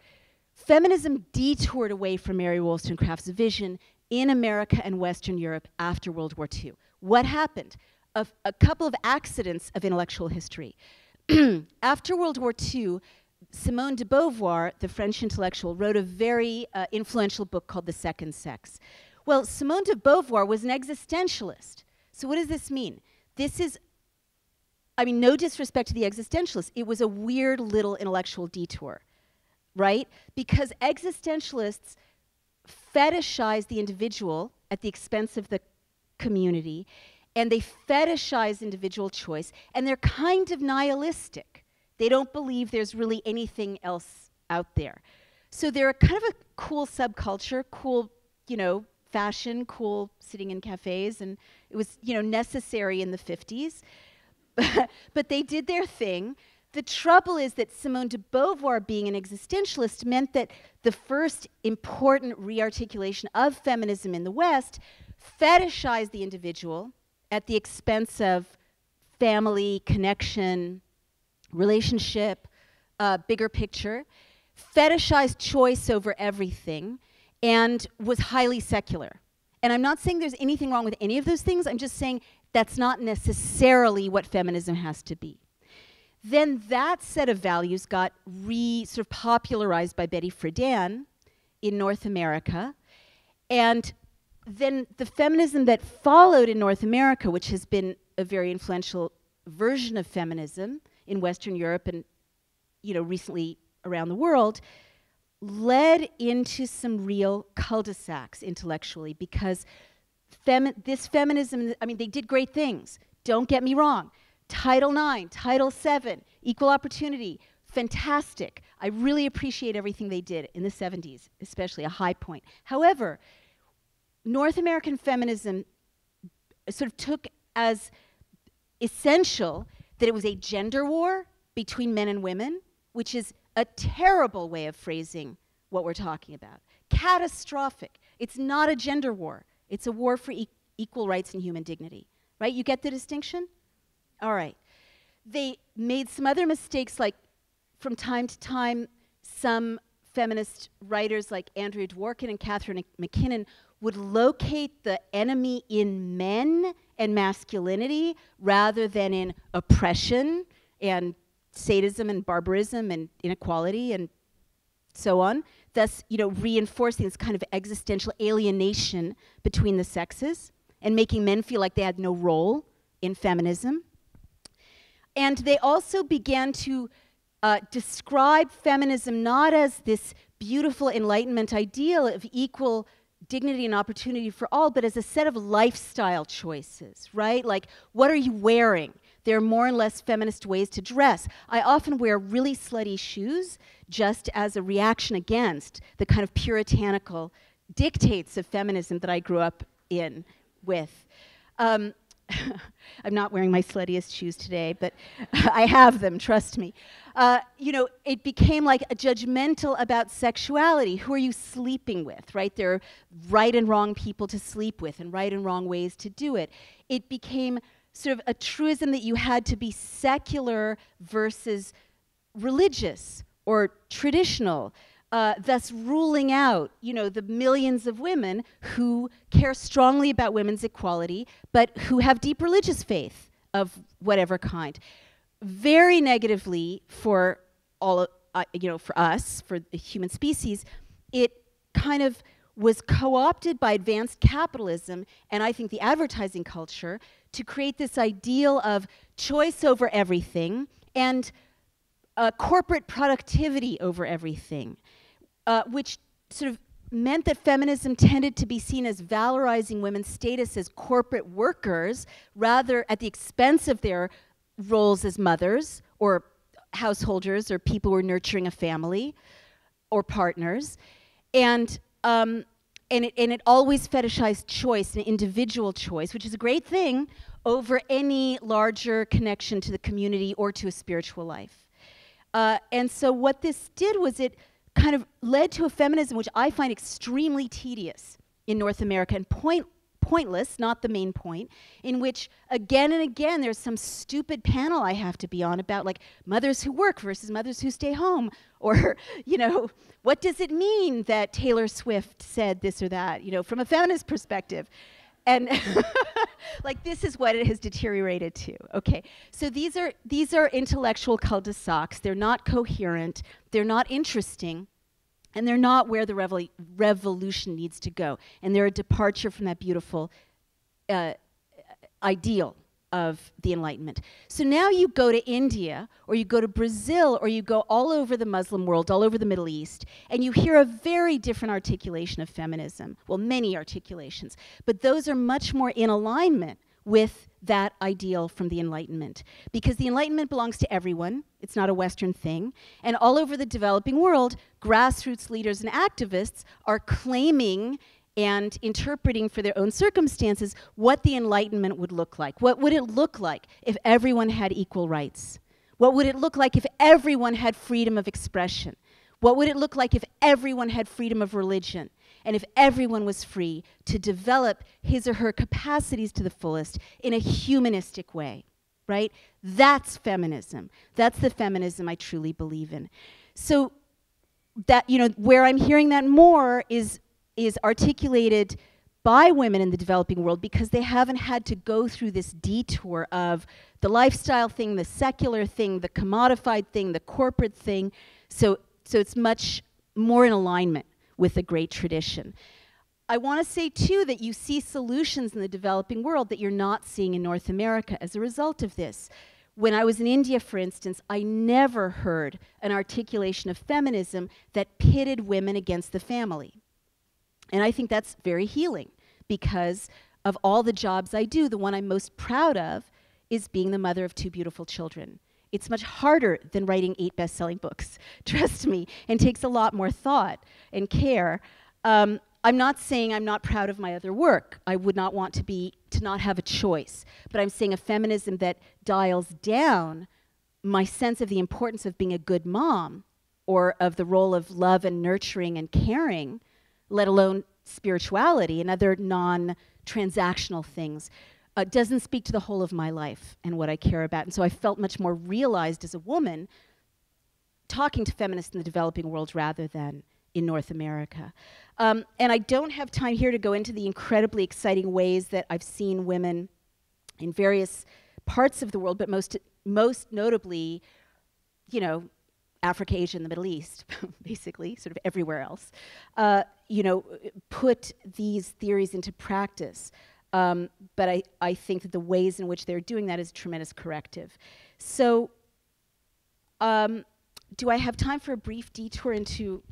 feminism detoured away from Mary Wollstonecraft's vision in America and Western Europe after World War II. What happened? A, a couple of accidents of intellectual history. [CLEARS THROAT] after World War II, Simone de Beauvoir, the French intellectual, wrote a very uh, influential book called The Second Sex. Well, Simone de Beauvoir was an existentialist. So, what does this mean? This is, I mean, no disrespect to the existentialists, it was a weird little intellectual detour, right? Because existentialists fetishize the individual at the expense of the community, and they fetishize individual choice, and they're kind of nihilistic. They don't believe there's really anything else out there. So they're kind of a cool subculture, cool, you know, fashion, cool sitting in cafes, and it was, you know, necessary in the 50s. [LAUGHS] but they did their thing. The trouble is that Simone de Beauvoir, being an existentialist, meant that the first important rearticulation of feminism in the West fetishized the individual at the expense of family, connection, relationship, uh, bigger picture, fetishized choice over everything, and was highly secular. And I'm not saying there's anything wrong with any of those things, I'm just saying that's not necessarily what feminism has to be. Then that set of values got re sort of popularized by Betty Friedan in North America. And then the feminism that followed in North America, which has been a very influential version of feminism in Western Europe and you know recently around the world, led into some real cul-de-sacs intellectually because femi- this feminism, I mean, they did great things. Don't get me wrong. Title IX, Title VII, equal opportunity, fantastic. I really appreciate everything they did in the 70s, especially a high point. However, North American feminism sort of took as essential that it was a gender war between men and women, which is a terrible way of phrasing what we're talking about. Catastrophic. It's not a gender war, it's a war for e- equal rights and human dignity. Right? You get the distinction? All right. They made some other mistakes, like from time to time, some feminist writers like Andrea Dworkin and Catharine MacKinnon would locate the enemy in men and masculinity rather than in oppression and sadism and barbarism and inequality and so on thus you know reinforcing this kind of existential alienation between the sexes and making men feel like they had no role in feminism. And they also began to uh, describe feminism not as this beautiful enlightenment ideal of equal dignity and opportunity for all, but as a set of lifestyle choices, right? Like, what are you wearing? There are more and less feminist ways to dress. I often wear really slutty shoes just as a reaction against the kind of puritanical dictates of feminism that I grew up in with. Um, [LAUGHS] I'm not wearing my sluttiest shoes today, but [LAUGHS] I have them, trust me. Uh, you know, it became like a judgmental about sexuality. Who are you sleeping with, right? There are right and wrong people to sleep with and right and wrong ways to do it. It became sort of a truism that you had to be secular versus religious or traditional uh, thus ruling out, you know, the millions of women who care strongly about women's equality, but who have deep religious faith of whatever kind. Very negatively for all, uh, you know, for us, for the human species, it kind of was co-opted by advanced capitalism and I think the advertising culture to create this ideal of choice over everything and uh, corporate productivity over everything uh, which sort of meant that feminism tended to be seen as valorizing women's status as corporate workers rather at the expense of their roles as mothers or householders or people who are nurturing a family or partners. And, um, and, it, and it always fetishized choice and individual choice, which is a great thing, over any larger connection to the community or to a spiritual life. Uh, and so what this did was it kind of led to a feminism which I find extremely tedious in North America and point, pointless, not the main point, in which again and again there's some stupid panel I have to be on about like mothers who work versus mothers who stay home, [LAUGHS] or, you know, what does it mean that Taylor Swift said this or that, you know, from a feminist perspective. And [LAUGHS] like this is what it has deteriorated to. Okay, so these are these are intellectual cul-de-sacs. They're not coherent. They're not interesting, and they're not where the revol- revolution needs to go. And they're a departure from that beautiful uh, ideal of the Enlightenment. So now you go to India, or you go to Brazil, or you go all over the Muslim world, all over the Middle East, and you hear a very different articulation of feminism. Well, many articulations, but those are much more in alignment with that ideal from the Enlightenment. Because the Enlightenment belongs to everyone, it's not a Western thing. And all over the developing world, grassroots leaders and activists are claiming and interpreting for their own circumstances what the Enlightenment would look like. What would it look like if everyone had equal rights? What would it look like if everyone had freedom of expression? What would it look like if everyone had freedom of religion? And if everyone was free to develop his or her capacities to the fullest in a humanistic way, right? That's feminism. That's the feminism I truly believe in. So, that, you know, where I'm hearing that more is is articulated by women in the developing world because they haven't had to go through this detour of the lifestyle thing, the secular thing, the commodified thing, the corporate thing. So, so it's much more in alignment with the great tradition. I want to say, too, that you see solutions in the developing world that you're not seeing in North America as a result of this. When I was in India, for instance, I never heard an articulation of feminism that pitted women against the family. And I think that's very healing because of all the jobs I do, the one I'm most proud of is being the mother of two beautiful children. It's much harder than writing eight best selling books, [LAUGHS] trust me, and takes a lot more thought and care. Um, I'm not saying I'm not proud of my other work. I would not want to be to not have a choice. But I'm saying a feminism that dials down my sense of the importance of being a good mom or of the role of love and nurturing and caring, let alone spirituality and other non transactional things, uh, doesn't speak to the whole of my life and what I care about. And so I felt much more realized as a woman talking to feminists in the developing world rather than in North America. Um, and I don't have time here to go into the incredibly exciting ways that I've seen women in various parts of the world, but most, most notably, you know, Africa, Asia, and the Middle East, [LAUGHS] basically, sort of everywhere else, uh, you know, put these theories into practice. Um, but I, I think that the ways in which they're doing that is tremendous corrective. So, um, do I have time for a brief detour into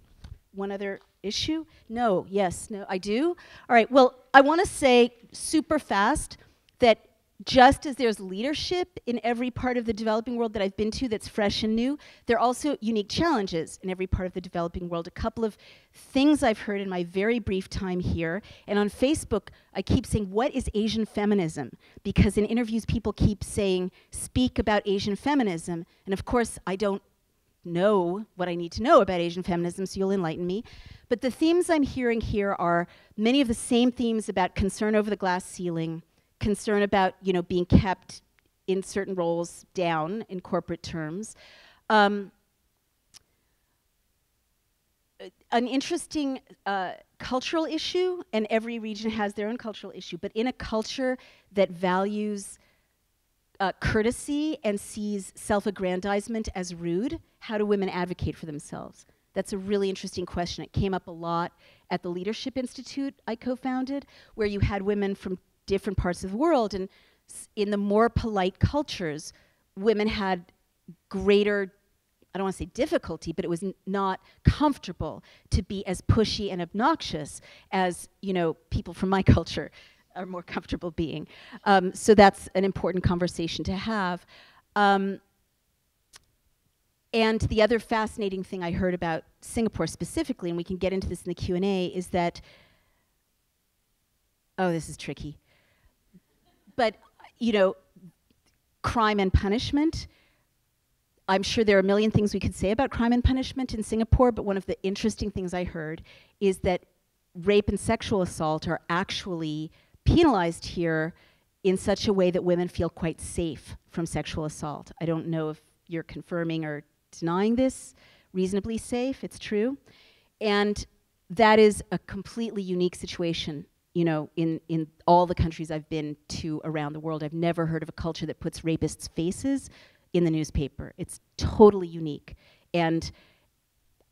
one other issue? No, yes, no, I do. All right, well, I want to say super fast that just as there's leadership in every part of the developing world that I've been to that's fresh and new, there are also unique challenges in every part of the developing world. A couple of things I've heard in my very brief time here, and on Facebook, I keep saying, What is Asian feminism? Because in interviews, people keep saying, Speak about Asian feminism. And of course, I don't know what I need to know about Asian feminism, so you'll enlighten me. But the themes I'm hearing here are many of the same themes about concern over the glass ceiling, concern about you know being kept in certain roles down in corporate terms. Um, an interesting uh, cultural issue, and every region has their own cultural issue, but in a culture that values uh, courtesy and sees self aggrandizement as rude, how do women advocate for themselves? That's a really interesting question. It came up a lot at the Leadership Institute I co founded, where you had women from different parts of the world. And in the more polite cultures, women had greater I don't want to say difficulty, but it was not comfortable to be as pushy and obnoxious as you know people from my [LAUGHS] culture are more comfortable being. Um, so that's an important conversation to have. Um, and the other fascinating thing I heard about Singapore specifically, and we can get into this in the Q and A, is that oh, this is tricky. But you know, crime and punishment. I'm sure there are a million things we could say about crime and punishment in Singapore, but one of the interesting things I heard is that rape and sexual assault are actually penalized here in such a way that women feel quite safe from sexual assault. I don't know if you're confirming or denying this. Reasonably safe, it's true. And that is a completely unique situation, you know, in, in all the countries I've been to around the world. I've never heard of a culture that puts rapists' faces in the newspaper. It's totally unique. And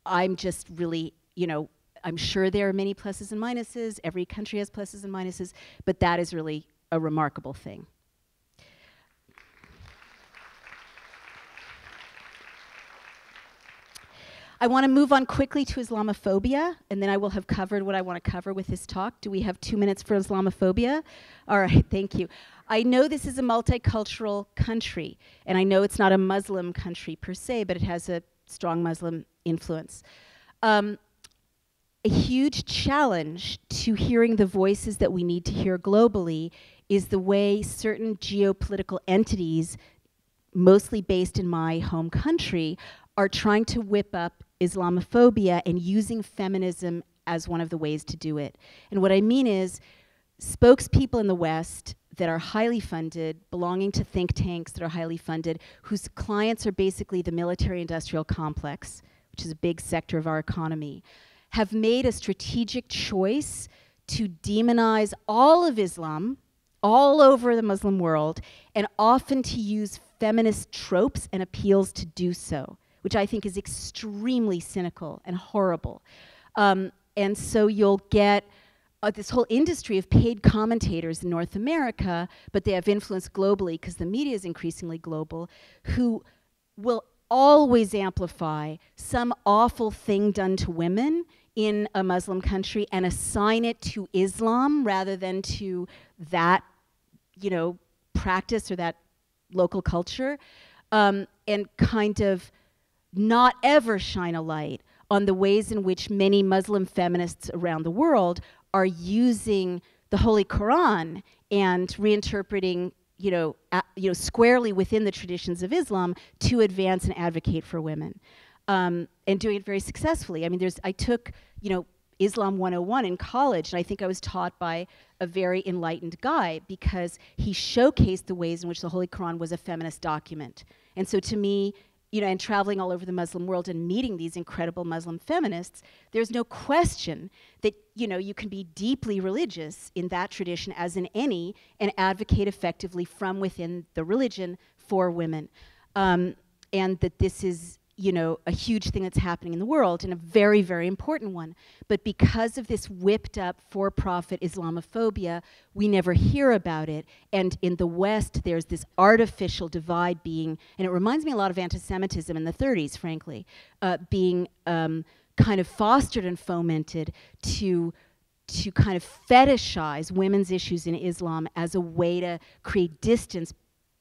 I'm just really, you know, I'm sure there are many pluses and minuses. Every country has pluses and minuses, but that is really a remarkable thing. I want to move on quickly to Islamophobia, and then I will have covered what I want to cover with this talk. Do we have two minutes for Islamophobia? All right, [LAUGHS] thank you. I know this is a multicultural country, and I know it's not a Muslim country per se, but it has a strong Muslim influence. Um, a huge challenge to hearing the voices that we need to hear globally is the way certain geopolitical entities, mostly based in my home country, are trying to whip up Islamophobia and using feminism as one of the ways to do it. And what I mean is, spokespeople in the West that are highly funded, belonging to think tanks that are highly funded, whose clients are basically the military industrial complex, which is a big sector of our economy have made a strategic choice to demonize all of Islam all over the Muslim world and often to use feminist tropes and appeals to do so, which I think is extremely cynical and horrible. Um, and so you'll get uh, this whole industry of paid commentators in North America, but they have influence globally because the media is increasingly global, who will always amplify some awful thing done to women in a Muslim country and assign it to Islam rather than to that, you know, practice or that local culture, um, and kind of not ever shine a light on the ways in which many Muslim feminists around the world are using the Holy Quran and reinterpreting, you know, you know, squarely within the traditions of Islam to advance and advocate for women. um, and doing it very successfully. I mean, there's I took you know Islam 101 in college, and I think I was taught by a very enlightened guy because he showcased the ways in which the Holy Quran was a feminist document. And so to me, you know, and traveling all over the Muslim world and meeting these incredible Muslim feminists, there's no question that, you know, you can be deeply religious in that tradition as in any and advocate effectively from within the religion for women. Um, and that this is you know, a huge thing that's happening in the world and a very, very important one. But because of this whipped up for profit Islamophobia, we never hear about it. And in the West, there's this artificial divide being, and it reminds me a lot of anti Semitism in the 30s, frankly, uh, being um, kind of fostered and fomented to to kind of fetishize women's issues in Islam as a way to create distance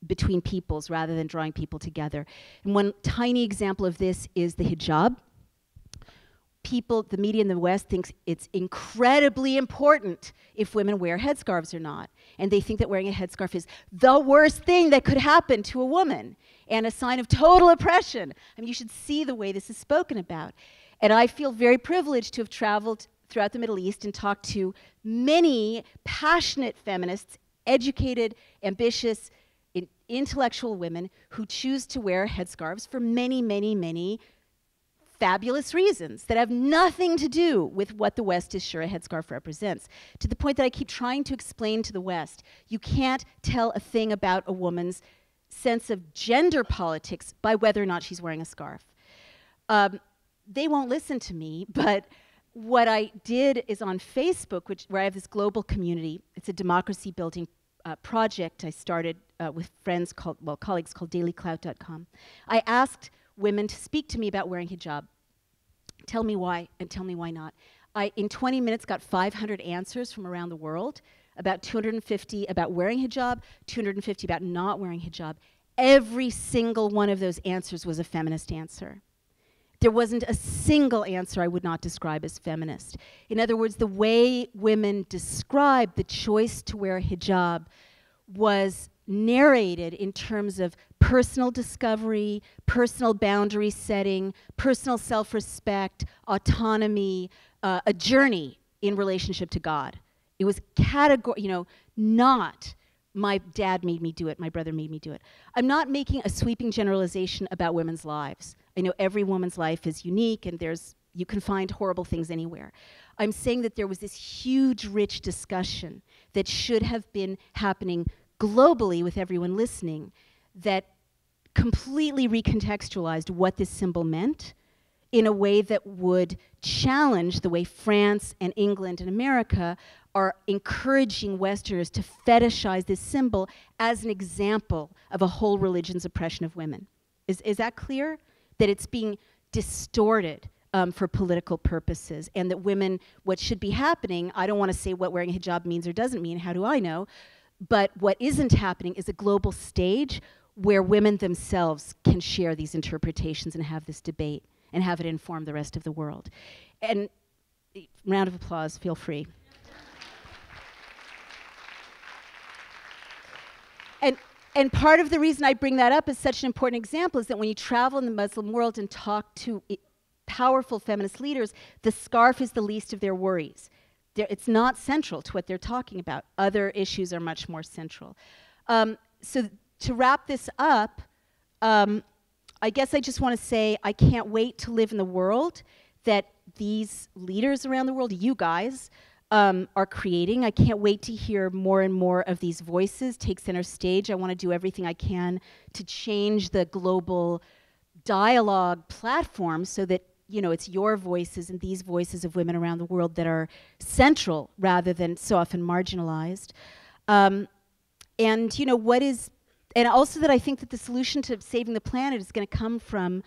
between peoples rather than drawing people together. And one tiny example of this is the hijab. People, the media in the West thinks it's incredibly important if women wear headscarves or not. And they think that wearing a headscarf is the worst thing that could happen to a woman and a sign of total oppression. I mean, you should see the way this is spoken about. And I feel very privileged to have traveled throughout the Middle East and talked to many passionate feminists, educated, ambitious, intellectual women who choose to wear headscarves for many, many, many fabulous reasons that have nothing to do with what the West is sure a headscarf represents. To the point that I keep trying to explain to the West you can't tell a thing about a woman's sense of gender politics by whether or not she's wearing a scarf. Um, they won't listen to me, [LAUGHS] but what I did is on Facebook, which, where I have this global community, it's a democracy building uh, project I started uh, with friends called, well, colleagues called dailyclout.com. I asked women to speak to me about wearing hijab. Tell me why and tell me why not. I, in 20 minutes, got 500 answers from around the world, about 250 about wearing hijab, 250 about not wearing hijab. Every single one of those answers was a feminist answer. There wasn't a single answer I would not describe as feminist. In other words, the way women described the choice to wear hijab was narrated in terms of personal discovery, personal boundary setting, personal self respect, autonomy, uh, a journey in relationship to God. It was categor, you know, not my dad made me do it, my brother made me do it. I'm not making a sweeping generalization about women's lives. I know every woman's life is unique and there's you can find horrible things anywhere. I'm saying that there was this huge rich discussion that should have been happening globally with everyone listening that completely recontextualized what this symbol meant in a way that would challenge the way France and England and America are encouraging Westerners to fetishize this symbol as an example of a whole religion's oppression of women. Is, is that clear? That it's being distorted um, for political purposes, and that women, what should be happening, I don't want to say what wearing a hijab means or doesn't mean, how do I know? But what isn't happening is a global stage where women themselves can share these interpretations and have this debate and have it inform the rest of the world. And eh, round of applause, feel free. and and part of the reason I bring that up as such an important example is that when you travel in the Muslim world and talk to eh, powerful feminist leaders, the scarf is the least of their worries. It's not central to what they're talking about. Other issues are much more central. Um, so to wrap this up, um, I guess I just want to say I can't wait to live in the world that these leaders around the world, you guys, um, are creating. I can't wait to hear more and more of these voices take center stage. I want to do everything I can to change the global dialogue platform so that you know it's your voices and these voices of women around the world that are central rather than so often marginalized. Um, and you know what is, and also that I think that the solution to saving the planet is going to come from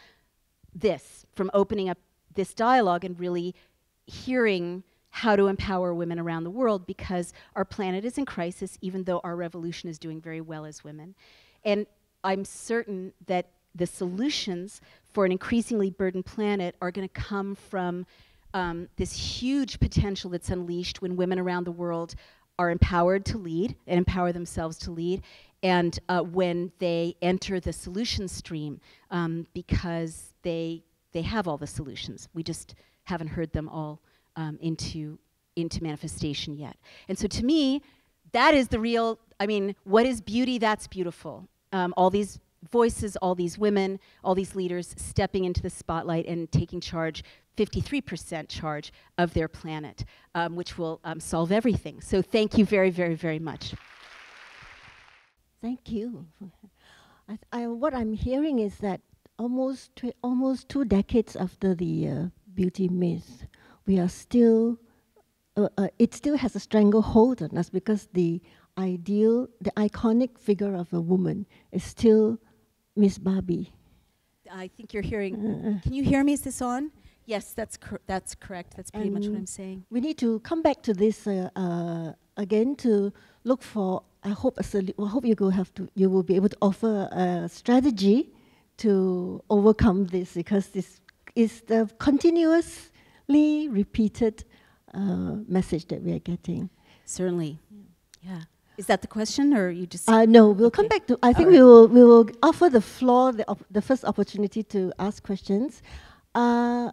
this, from opening up this dialogue and really hearing how to empower women around the world because our planet is in crisis, even though our revolution is doing very well as women. And I'm certain that the solutions for an increasingly burdened planet are going to come from um, this huge potential that's unleashed when women around the world are empowered to lead and empower themselves to lead, and uh, when they enter the solution stream um, because they they have all the solutions. We just haven't heard them all um, into, into manifestation yet. And so to me, that is the real, I mean, what is beauty? That's beautiful. Um, all these voices, all these women, all these leaders stepping into the spotlight and taking charge, 53% charge of their planet, um, which will um, solve everything. So thank you very, very, very much. Thank you. I, I, what I'm hearing is that almost almost two decades after the uh, beauty myth, we are still. Uh, uh, it still has a stranglehold on us because the ideal, the iconic figure of a woman is still Miss Barbie. I think you're hearing. Uh, can you hear me? Is this on? Yes, that's cor- that's correct. That's pretty much what I'm saying. We need to come back to this uh, uh, again to look for. I hope a solu- I hope you will have to. You will be able to offer a strategy to overcome this because this is the continuously repeated uh, message that we are getting. Certainly, yeah. Is that the question, or you just? Uh, no, we'll okay. come back to. I think right. we will we will offer the floor the, op- the first opportunity to ask questions. Uh,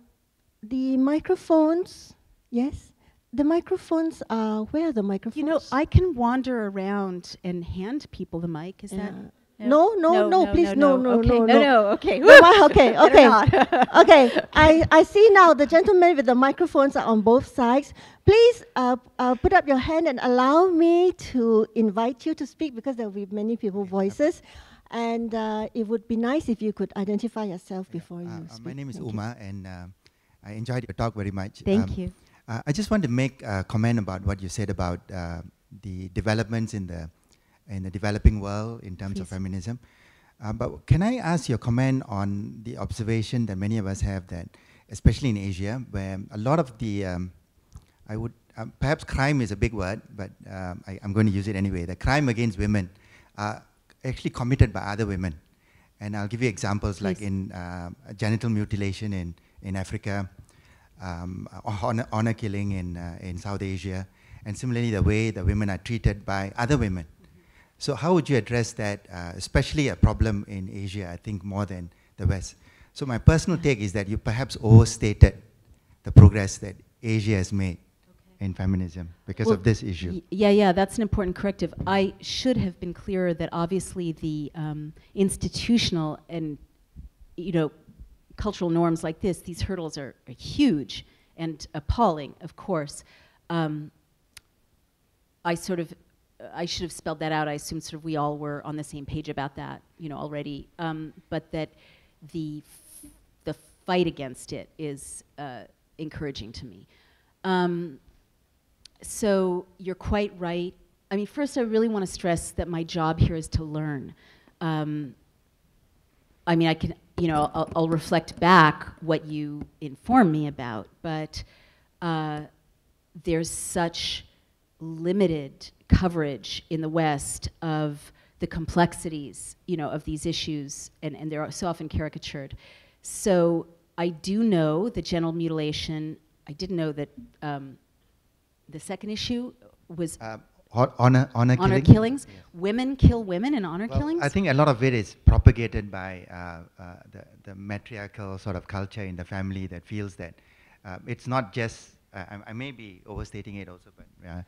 the microphones, yes, the microphones are where are the microphones? You know, I can wander around and hand people the mic. Is yeah. that? No, no, no, no, please, no, no, okay. no, no, no, okay. no, okay, okay, [LAUGHS] [LAUGHS] okay. I, I see now the gentleman with the microphones are on both sides. Please uh, uh, put up your hand and allow me to invite you to speak because there will be many people voices. And uh, it would be nice if you could identify yourself before you uh, speak. My name is Thank Uma, you. and uh, I enjoyed your talk very much. Thank um, you. Uh, I just want to make a comment about what you said about the developments in the in the developing world in terms Please. of feminism. Uh, but can I ask your comment on the observation that many of us have that, especially in Asia, where a lot of the, um, I would, um, perhaps crime is a big word, but um, I, am going to use it anyway. The crime against women are actually committed by other women. And I'll give you examples Please. like in uh, genital mutilation in, in Africa, um, honor, honor, killing in, uh, in South Asia, and similarly the way the women are treated by other women. So how would you address that, uh, especially a problem in Asia, I think more than the West? So my personal take is that you perhaps overstated the progress that Asia has made okay. in feminism because well, of this issue. yeah, yeah, that's an important corrective. I should have been clearer that obviously the um, institutional and, you know, cultural norms like this, these hurdles are, are huge and appalling, of course. Um, I sort of I should have spelled that out. I assume sort of we all were on the same page about that, you know, already. Um, but that the the fight against it is uh, encouraging to me. Um, so you're quite right. I mean, first, I really want to stress that my job here is to learn. Um, I mean, I can, you know, I'll, I'll, reflect back what you inform me about, but uh, there's such limited coverage in the West of the complexities, you know, of these issues, and, and they're so often caricatured. So I do know that genital mutilation. I didn't know that um, the second issue was uh, honor, honor, honor killing? killings. Yes. Women kill women in honor well, killings. I think a lot of it is propagated by uh, uh, the, the matriarchal sort of culture in the family that feels that uh, it's not just. Uh, I, I, may be overstating it also, but uh,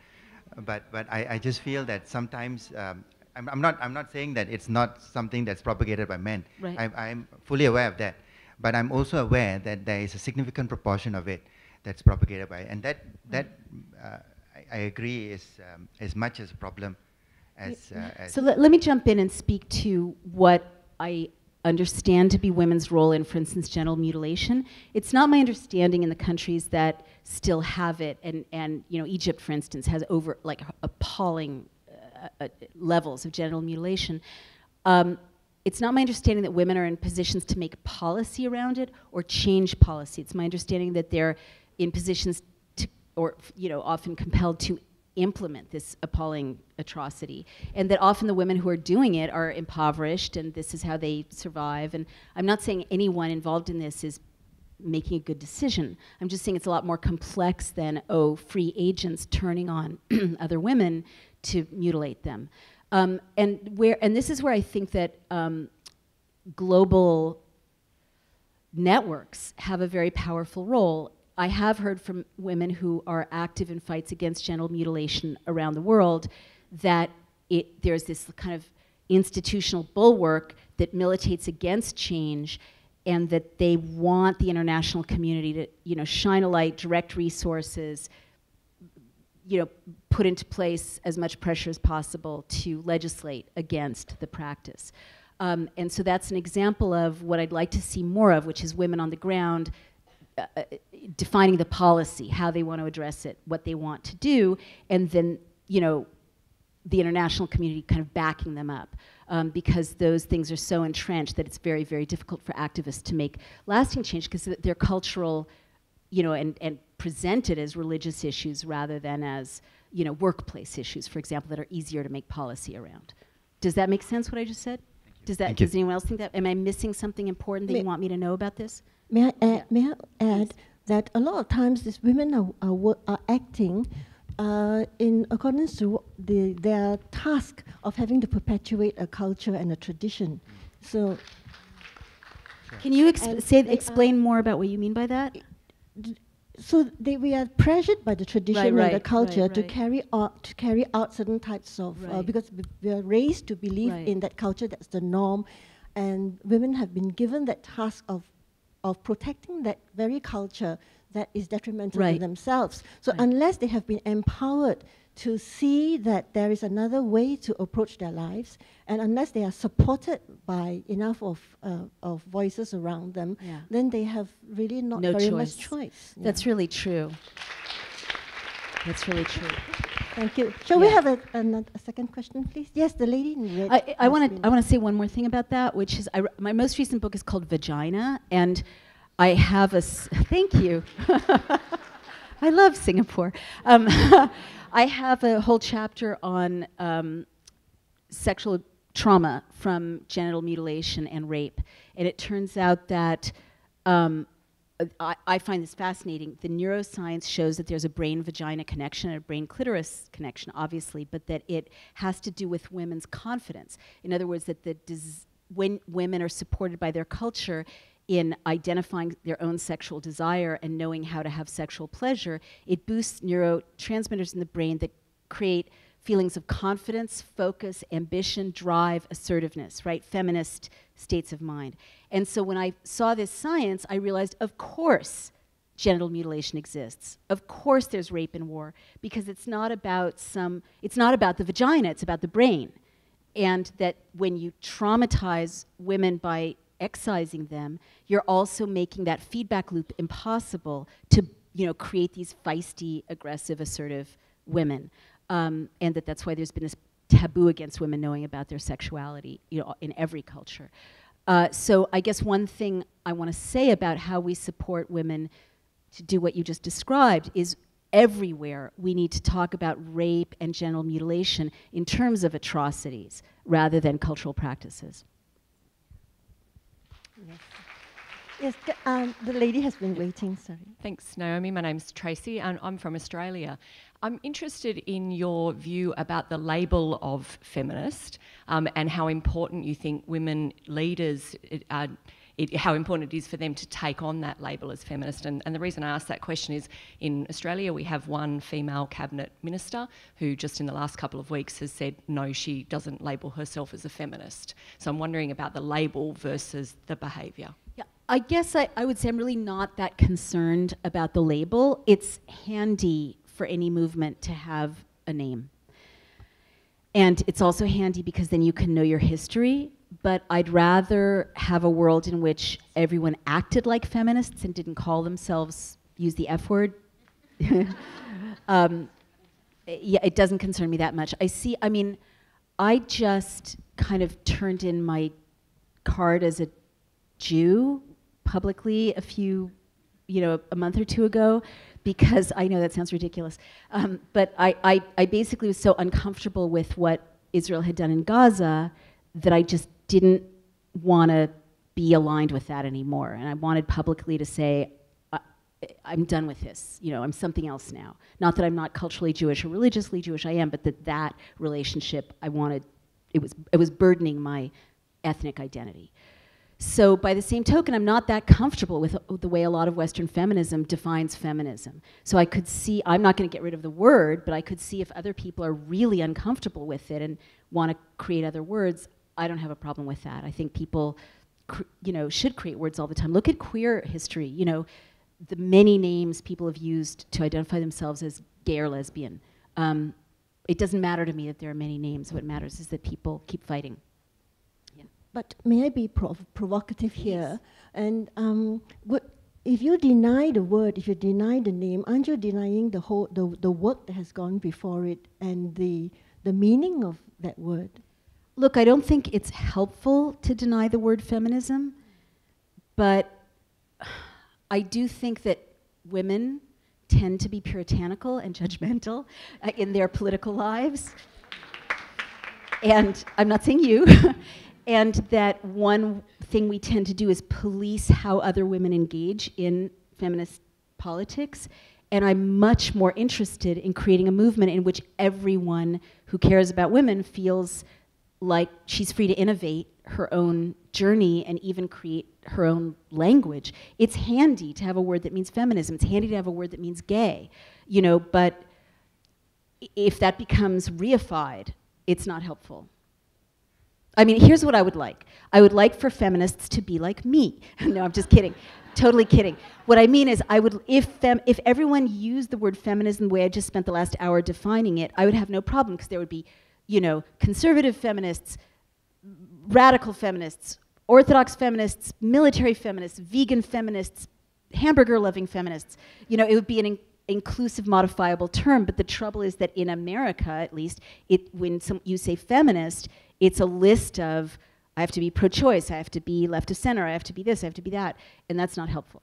but but I, I just feel that sometimes um, I'm, I'm not I'm not saying that it's not something that's propagated by men. Right. I, I'm fully aware of that, but I'm also aware that there is a significant proportion of it that's propagated by, and that that uh, I, I, agree is um, as much as a problem as. Uh, as so let, let me jump in and speak to what I understand to be women's role in, for instance, genital mutilation. It's not my understanding in the countries that still have it, and, and you know, Egypt, for instance, has over like appalling uh, uh, levels of genital mutilation. Um, it's not my understanding that women are in positions to make policy around it or change policy. It's my understanding that they're in positions to, or you know, often compelled to implement this appalling atrocity and that often the women who are doing it are impoverished and this is how they survive and i'm not saying anyone involved in this is making a good decision i'm just saying it's a lot more complex than oh free agents turning on [CLEARS THROAT] other women to mutilate them um, and where and this is where i think that um, global networks have a very powerful role. I have heard from women who are active in fights against genital mutilation around the world that it, there's this kind of institutional bulwark that militates against change and that they want the international community to you know shine a light direct resources you know put into place as much pressure as possible to legislate against the practice. Um, and so that's an example of what i'd like to see more of which is women on the ground uh, defining the policy how they want to address it what they want to do and then you know the international community kind of backing them up um, because those things are so entrenched that it's very, very difficult for activists to make lasting change because they're cultural, you know, and, and presented as religious issues rather than as, you know, workplace issues, for example, that are easier to make policy around. Does that make sense, what I just said? Does that, does anyone else think that? Am I missing something important that may you want me to know about this? May I add, yeah. may I add that a lot of times these women are, are, are acting uh, in accordance to the, their task of having to perpetuate a culture and a tradition. So, can you exp- say, explain more about what you mean by that? So they, we are pressured by the tradition right, right, and the culture right, to carry out to carry out certain types of uh, because we are raised to believe in that culture that's the norm, and women have been given that task of of protecting that very culture that is detrimental right. to themselves. So right. unless they have been empowered to see that there is another way to approach their lives, and unless they are supported by enough of, uh, of voices around them, yeah. then they have really not no very choice. much choice. That's yeah. really true. That's really true. Thank you. Shall yeah. we have a, a, a, second question, please? Yes, the lady in red. I, I want to I want to say one more thing about that, which is I, my most recent book is called Vagina, and I have a, s- [LAUGHS] thank you. [LAUGHS] I love Singapore. Um, [LAUGHS] I have a whole chapter on um, sexual trauma from genital mutilation and rape. And it turns out that um, Uh, I, I, find this fascinating. The neuroscience shows that there's a brain vagina connection and a brain clitoris connection, obviously, but that it has to do with women's confidence. In other words, that the when women are supported by their culture, in identifying their own sexual desire and knowing how to have sexual pleasure, it boosts neurotransmitters in the brain that create feelings of confidence, focus, ambition, drive, assertiveness, right? Feminist states of mind. And so when I saw this science, I realized, of course, genital mutilation exists. Of course there's rape in war because it's not about some it's not about the vagina, it's about the brain. And that when you traumatize women by excising them, you're also making that feedback loop impossible to you know, create these feisty, aggressive, assertive women. Um, and that that's why there's been this taboo against women knowing about their sexuality you know, in every culture. Uh, so I guess one thing I want to say about how we support women to do what you just described is everywhere we need to talk about rape and genital mutilation in terms of atrocities rather than cultural practices. Yes. Yes, um, the lady has been waiting, sorry. Thanks, Naomi. My name's Tracy, and I'm from Australia. I'm interested in your view about the label of feminist um, and how important you think women leaders are. It, how important it is for them to take on that label as feminist. And, and, the reason I ask that question is in Australia, we have one female cabinet minister who just in the last couple of weeks has said, no, she doesn't label herself as a feminist. So I'm wondering about the label versus the behaviour. Yeah, I guess I, I would say I'm really not that concerned about the label. It's handy for any movement to have a name. And it's also handy because then you can know your history. But I'd rather have a world in which everyone acted like feminists and didn't call themselves, use the F word. [LAUGHS] um, yeah, it doesn't concern me that much. I see, I mean, I just kind of turned in my card as a Jew publicly a few, you know, a month or two ago because I know that sounds ridiculous. Um, but I, I, I basically was so uncomfortable with what Israel had done in Gaza that I just didn't want to be aligned with that anymore. And I wanted publicly to say, I'm done with this. You know, I'm something else now. Not that I'm not culturally Jewish or religiously Jewish, I am, but that that relationship I wanted, it was, it was burdening my ethnic identity. So, by the same token, I'm not that comfortable with the way a lot of Western feminism defines feminism. So, I could see, I'm not going to get rid of the word, but I could see if other people are really uncomfortable with it and want to create other words, I don't have a problem with that. I think people, you know, should create words all the time. Look at queer history, you know, the many names people have used to identify themselves as gay or lesbian. Um, it doesn't matter to me that there are many names. What matters is that people keep fighting. But may I be prov- provocative here? And um, what, if you deny the word, if you deny the name, aren't you denying the whole the, the work that has gone before it and the the meaning of that word? Look, I don't think it's helpful to deny the word feminism, but I do think that women tend to be puritanical and judgmental uh, in their political lives. And I'm not saying you. And that one thing we tend to do is police how other women engage in feminist politics. And I'm much more interested in creating a movement in which everyone who cares about women feels like she's free to innovate her own journey and even create her own language. It's handy to have a word that means feminism. It's handy to have a word that means gay, you know, but if that becomes reified, it's not helpful. I mean, here's what I would like I would like for feminists to be like me. [LAUGHS] no, I'm just kidding. Totally kidding. What I mean is, I would, if, fem, if everyone used the word feminism the way I just spent the last hour defining it, I would have no problem because there would be, you know, conservative feminists, radical feminists, orthodox feminists, military feminists, vegan feminists, hamburger loving feminists. You know, it would be an inclusive modifiable term, but the trouble is that in America, at least, it, when some, you say feminist, it's a list of I have to be pro choice, I have to be left of center, I have to be this, I have to be that, and that's not helpful.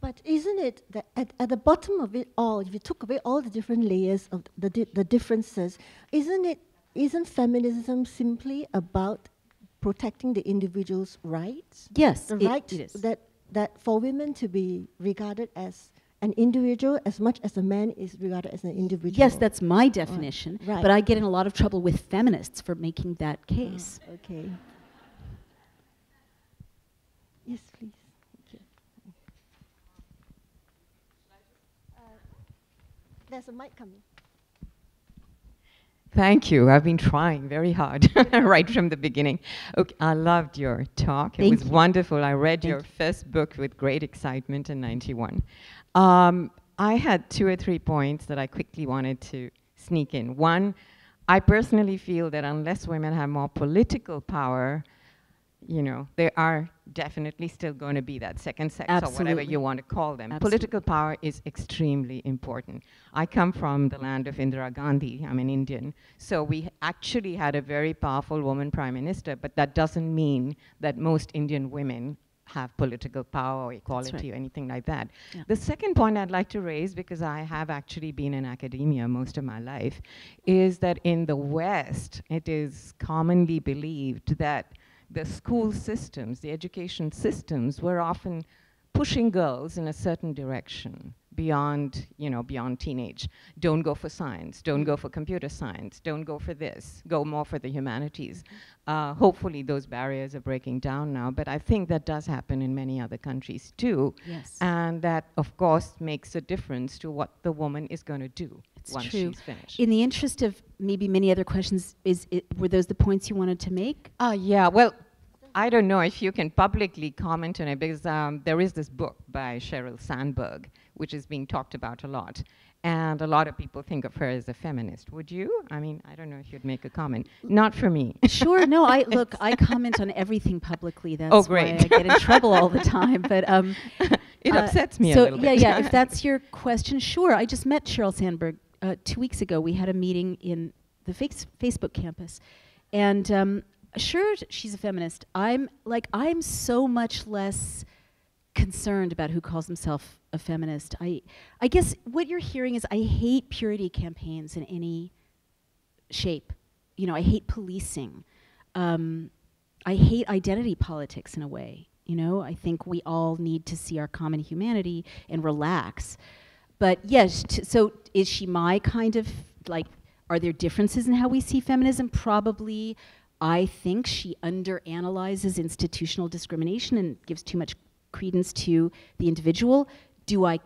But isn't it that at, at the bottom of it all, if you took away all the different layers of the, di- the differences, isn't it isn't feminism simply about protecting the individual's rights? Yes, the it, right it is. that that for women to be regarded as an individual as much as a man is regarded as an individual. Yes, that's my definition. Right. But I get in a lot of trouble with feminists for making that case. Oh, okay. Yes, please. Thank you. Uh, there's a mic coming. Thank you. I've been trying very hard [LAUGHS] right from the beginning. Okay, I loved your talk. It was you. wonderful. I read Thank your you. first book with great excitement in 91. Um, I had two or three points that I quickly wanted to sneak in. One, I personally feel that unless women have more political power, you know, they are definitely still going to be that second sex or whatever you want to call them. Absolutely. Political power is extremely important. I come from the land of Indira Gandhi. I'm an Indian. So we actually had a very powerful woman prime minister, but that doesn't mean that most Indian women have political power or equality right. or anything like that. Yeah. The second point I'd like to raise, because I have actually been in academia most of my life, is that in the West, it is commonly believed that the school systems, the education systems, were often pushing girls in a certain direction beyond, you know, beyond teenage. Don't go for science. Don't go for computer science. Don't go for this. Go more for the humanities. Uh, hopefully, those barriers are breaking down now. But I think that does happen in many other countries too. Yes. And that, of course, makes a difference to what the woman is going to do It's once true. she's finished. In the interest of maybe many other questions, is it, were those the points you wanted to make? Uh, yeah, well, I don't know if you can publicly comment on it because um, there is this book by Sheryl Sandberg, which is being talked about a lot. And a lot of people think of her as a feminist. Would you? I mean, I don't know if you'd make a comment. Not for me. Sure. No, I [LAUGHS] look. I comment on everything publicly. That's Oh, why great. I get in trouble all the time. But um, [LAUGHS] it uh, upsets me so a little yeah, bit. yeah. If [LAUGHS] that's your question, sure. I just met Sheryl Sandberg uh, two weeks ago. We had a meeting in the face- Facebook campus, and um, sure, she's a feminist. I'm like, I'm so much less concerned about who calls himself a feminist. I, I guess what you're hearing is I hate purity campaigns in any shape. You know, I hate policing. Um, I hate identity politics in a way. You know, I think we all need to see our common humanity and relax. But yes, so is she my kind of like? Are there differences in how we see feminism? Probably. I think she underanalyzes institutional discrimination and gives too much credence to the individual. Do I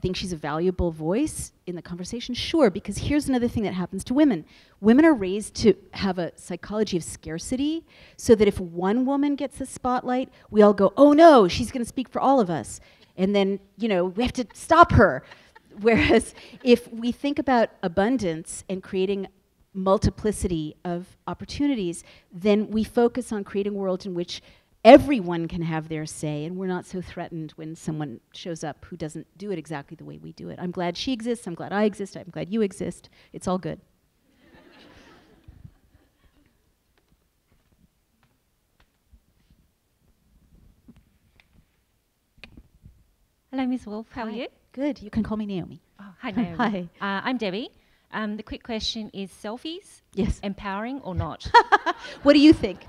think she's a valuable voice in the conversation? Sure, because here's another thing that happens to women. Women are raised to have a psychology of scarcity, so that if one woman gets the spotlight, we all go, oh no, she's going to speak for all of us. And then, you know, we have to stop her. [LAUGHS] Whereas if we think about abundance and creating multiplicity of opportunities, then we focus on creating a world in which everyone can have their say and we're not so threatened when someone shows up who doesn't do it exactly the way we do it. I'm glad she exists, I'm glad I exist, I'm glad you exist. It's all good. Hello, Ms. Wolf. How are you? Good. You can call me Naomi. Oh, hi, Naomi. [LAUGHS] Hi. Uh, I'm Debbie. Um, the quick question is selfies Yes. empowering or not? [LAUGHS] What do you think? Uh,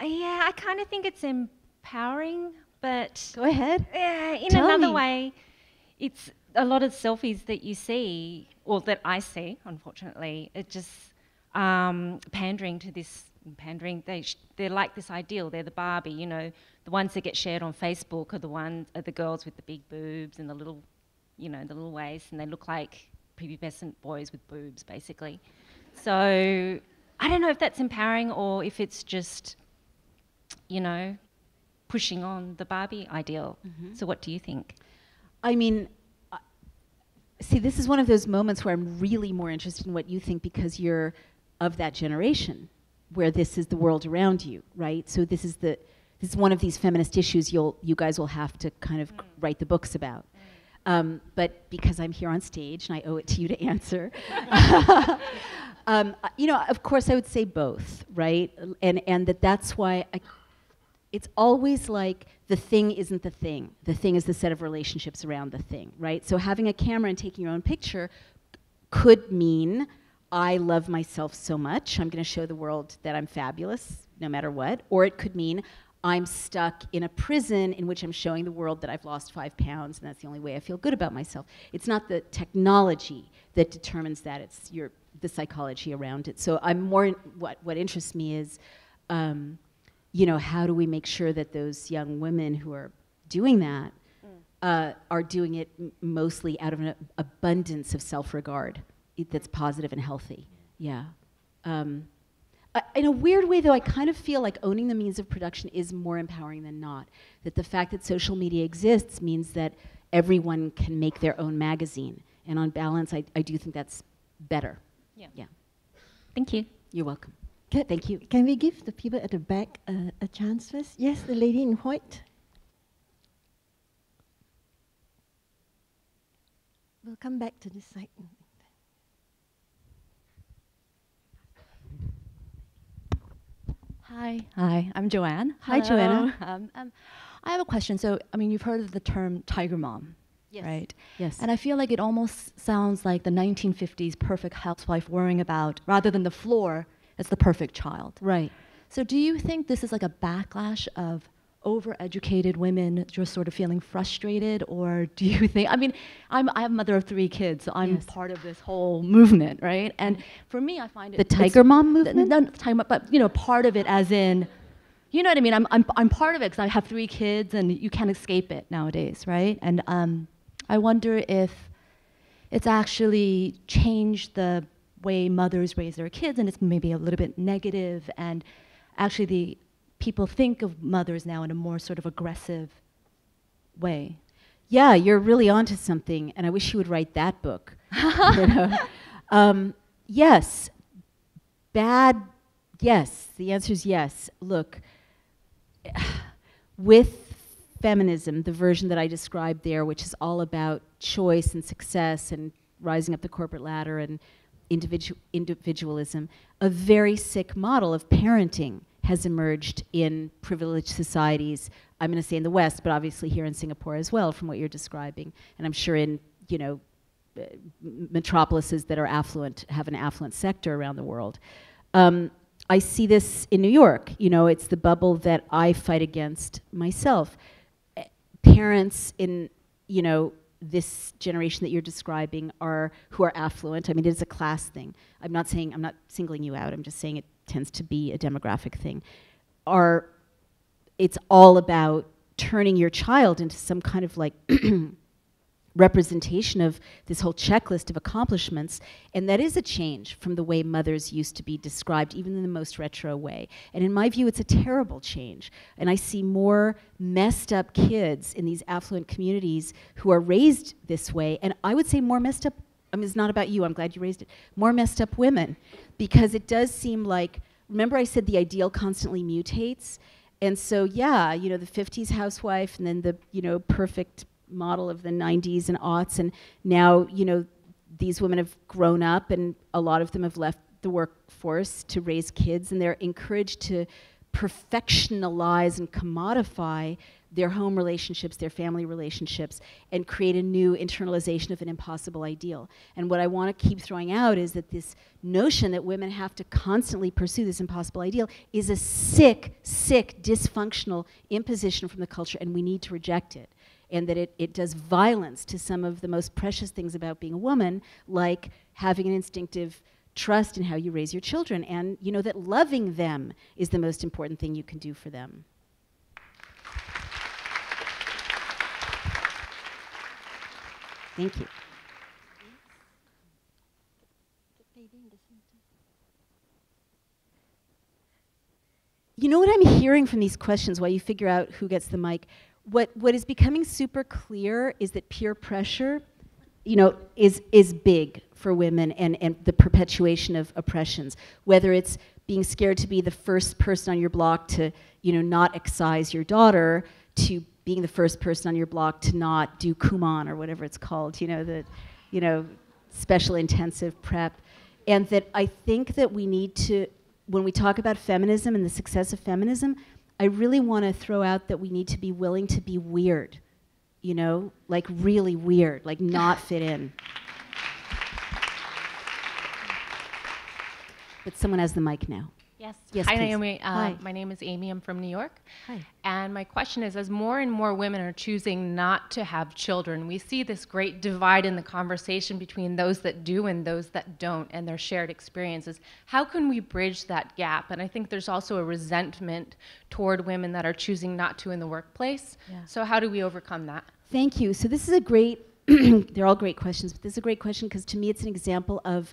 yeah, I kind of think it's empowering, but Go ahead. Yeah, in Tell another me. way, it's a lot of selfies that you see, or that I see, unfortunately, it just um, pandering to this pandering. They sh- they're like this ideal. They're the Barbie, you know, the ones that get shared on Facebook are the ones are the girls with the big boobs and the little, you know, the little waist, and they look like prepubescent boys with boobs, basically. So I don't know if that's empowering or if it's just, you know, pushing on the Barbie ideal. So what do you think? I mean, uh, see, this is one of those moments where I'm really more interested in what you think because you're of that generation where this is the world around you, right? So this is the this is one of these feminist issues you'll you guys will have to kind of write the books about. Um, but because I'm here on stage and I owe it to you to answer, [LAUGHS] [LAUGHS] um, uh, you know, of course, I would say both, right? And and that that's why I, it's always like the thing isn't the thing. The thing is the set of relationships around the thing, right? So having a camera and taking your own picture could mean I love myself so much, I'm going to show the world that I'm fabulous no matter what. Or it could mean I'm stuck in a prison in which I'm showing the world that I've lost five pounds and that's the only way I feel good about myself. It's not the technology that determines that, it's your, the psychology around it. So I'm more, what, what interests me is, um, you know, how do we make sure that those young women who are doing that uh, are doing it m- mostly out of an abundance of self-regard that's positive and healthy. Yeah. Um, I- in a weird way, though, I kind of feel like owning the means of production is more empowering than not. That the fact that social media exists means that everyone can make their own magazine. And on balance, I, I do think that's better. Yeah. Yeah. Thank you. You're welcome. Can, Thank you. Can we give the people at the back uh, a chance first? Yes, the lady in white. We'll come back to this side. Hi, hi. I'm Joanne. Hi, Hello. Joanna. Um, um, I have a question. So, I mean, you've heard of the term tiger mom, Yes. right? Yes. And I feel like it almost sounds like the 1950s perfect housewife worrying about, rather than the floor, it's the perfect child. right. So, do you think this is like a backlash of overeducated women just sort of feeling frustrated, or do you [LAUGHS] think? I mean, I'm I'm a mother of three kids, so I'm Yes. part of this whole movement, right? And for me, I find it The tiger mom movement? Not the tiger mom, but you know, part of it as in, you know what I mean? I'm I'm I'm part of it because I have three kids, and you can't escape it nowadays, right? And um, I wonder if it's actually changed the way mothers raise their kids, and it's maybe a little bit negative, and actually the people think of mothers now in a more sort of aggressive way. Yeah, you're really onto something, and I wish you would write that book. you [LAUGHS] know? um, yes, bad. Yes, the answer is yes. Look, [SIGHS] with feminism, the version that I described there, which is all about choice and success and rising up the corporate ladder and individu- individualism, a very sick model of parenting has emerged in privileged societies. I'm going to say in the West, but obviously here in Singapore as well, from what you're describing, and I'm sure in you know metropolises that are affluent have an affluent sector around the world. Um, I see this in New York. You know, it's the bubble that I fight against myself. Eh, Parents in, you know, this generation that you're describing are who are affluent. I mean, it is a class thing. I'm not saying I'm not singling you out. I'm just saying it tends to be a demographic thing. Are it's all about turning your child into some kind of like [CLEARS THROAT] representation of this whole checklist of accomplishments. And that is a change from the way mothers used to be described, even in the most retro way. And in my view, it's a terrible change. And I see more messed up kids in these affluent communities who are raised this way. And I would say more messed up, I mean, it's not about you, I'm glad you raised it, more messed up women. Because it does seem like, remember I said the ideal constantly mutates? And so, yeah, you know, the 50s housewife and then the, you know, perfect model of the 90s and aughts. And now, you know, these women have grown up and a lot of them have left the workforce to raise kids and they're encouraged to perfectionalize and commodify their home relationships, their family relationships, and create a new internalization of an impossible ideal. And what I want to keep throwing out is that this notion that women have to constantly pursue this impossible ideal is a sick, sick, dysfunctional imposition from the culture, and we need to reject it and that it, it does violence to some of the most precious things about being a woman, like having an instinctive trust in how you raise your children, and you know that loving them is the most important thing you can do for them. Thank you. You know what I'm hearing from these questions while you figure out who gets the mic? What, what is becoming super clear is that peer pressure, you know, is, is big for women and, and the perpetuation of oppressions, whether it's being scared to be the first person on your block to, you know, not excise your daughter, to being the first person on your block to not do Kumon or whatever it's called, you know, the, you know, special intensive prep. And that I think that we need to, when we talk about feminism and the success of feminism, I really want to throw out that we need to be willing to be weird, you know, like really weird, like not fit in. But someone has the mic now. Yes. Yes, Hi, please. Naomi. Uh, Hi. My name is Amy. I'm from New York. Hi. And my question is as more and more women are choosing not to have children, we see this great divide in the conversation between those that do and those that don't and their shared experiences. How can we bridge that gap? And I think there's also a resentment toward women that are choosing not to in the workplace. Yeah. So, how do we overcome that? Thank you. So this is a great, [CLEARS THROAT] they're all great questions, but this is a great question because to me it's an example of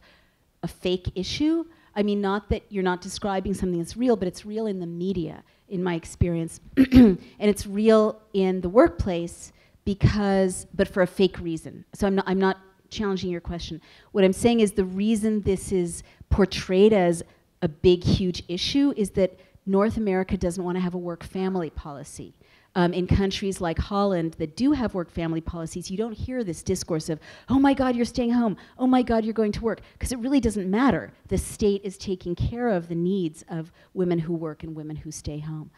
a fake issue. I mean, not that you're not describing something that's real, but it's real in the media, in my experience. [CLEARS THROAT] and it's real in the workplace because, but for a fake reason. So I'm not, I'm not challenging your question. What I'm saying is the reason this is portrayed as a big, huge issue is that North America doesn't want to have a work family policy. Um, in countries like Holland that do have work family policies, you don't hear this discourse of, oh my God, you're staying home. Oh my God, you're going to work. Because it really doesn't matter. The state is taking care of the needs of women who work and women who stay home.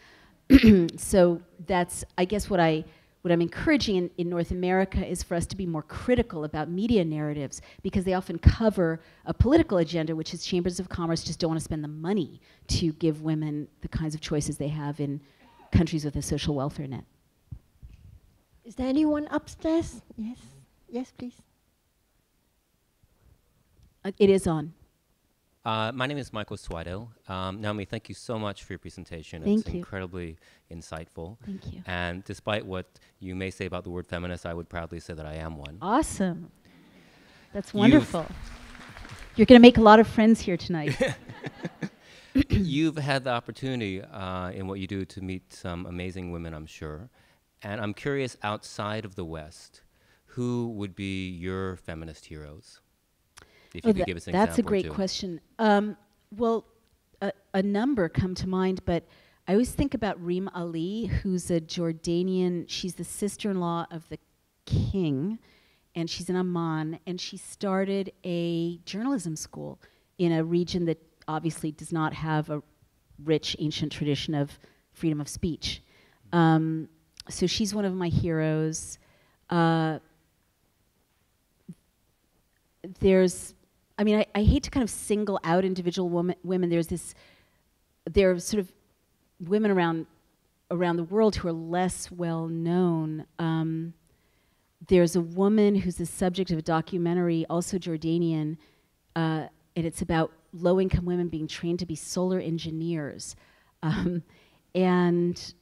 [CLEARS THROAT] so that's, I guess, what I what I'm encouraging in, in, North America is for us to be more critical about media narratives because they often cover a political agenda, which is chambers of commerce just don't want to spend the money to give women the kinds of choices they have in countries with a social welfare net. Is there anyone upstairs? Yes. Yes, please. Uh, it is on. Uh, my name is Michael Swidell. Um, Naomi, thank you so much for your presentation. Thank it's you. incredibly insightful. Thank you. And despite what you may say about the word feminist, I would proudly say that I am one. Awesome. That's wonderful. [LAUGHS] You're going to make a lot of friends here tonight. [LAUGHS] [COUGHS] You've had the opportunity uh, in what you do to meet some amazing women, I'm sure. And I'm curious, outside of the West, who would be your feminist heroes? If you Oh, could that- give us an example. that's a great question. Um, well, a, a number come to mind, but I always think about Reem Ali, who's a Jordanian. She's the sister-in-law of the king, and she's in Amman, and she started a journalism school in a region that obviously does not have a rich ancient tradition of freedom of speech. Um, so she's one of my heroes. Uh, there's I mean, I, I hate to kind of single out individual woman, women. There's this, there are sort of women around around the world who are less well known. Um, there's a woman who's the subject of a documentary, also Jordanian, uh, and it's about low income women being trained to be solar engineers. Um, and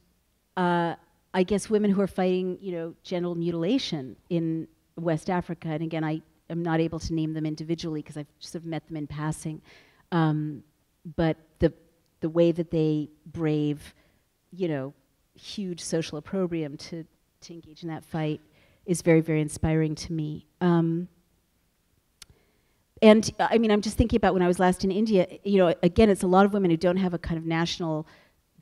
uh, I guess women who are fighting, you know, genital mutilation in West Africa. And again, I am not able to name them individually because I've sort of met them in passing. Um, but the the way that they brave, you know, huge social opprobrium to to engage in that fight is very very inspiring to me. Um, and I mean, I'm just thinking about when I was last in India. You know, again, it's a lot of women who don't have a kind of national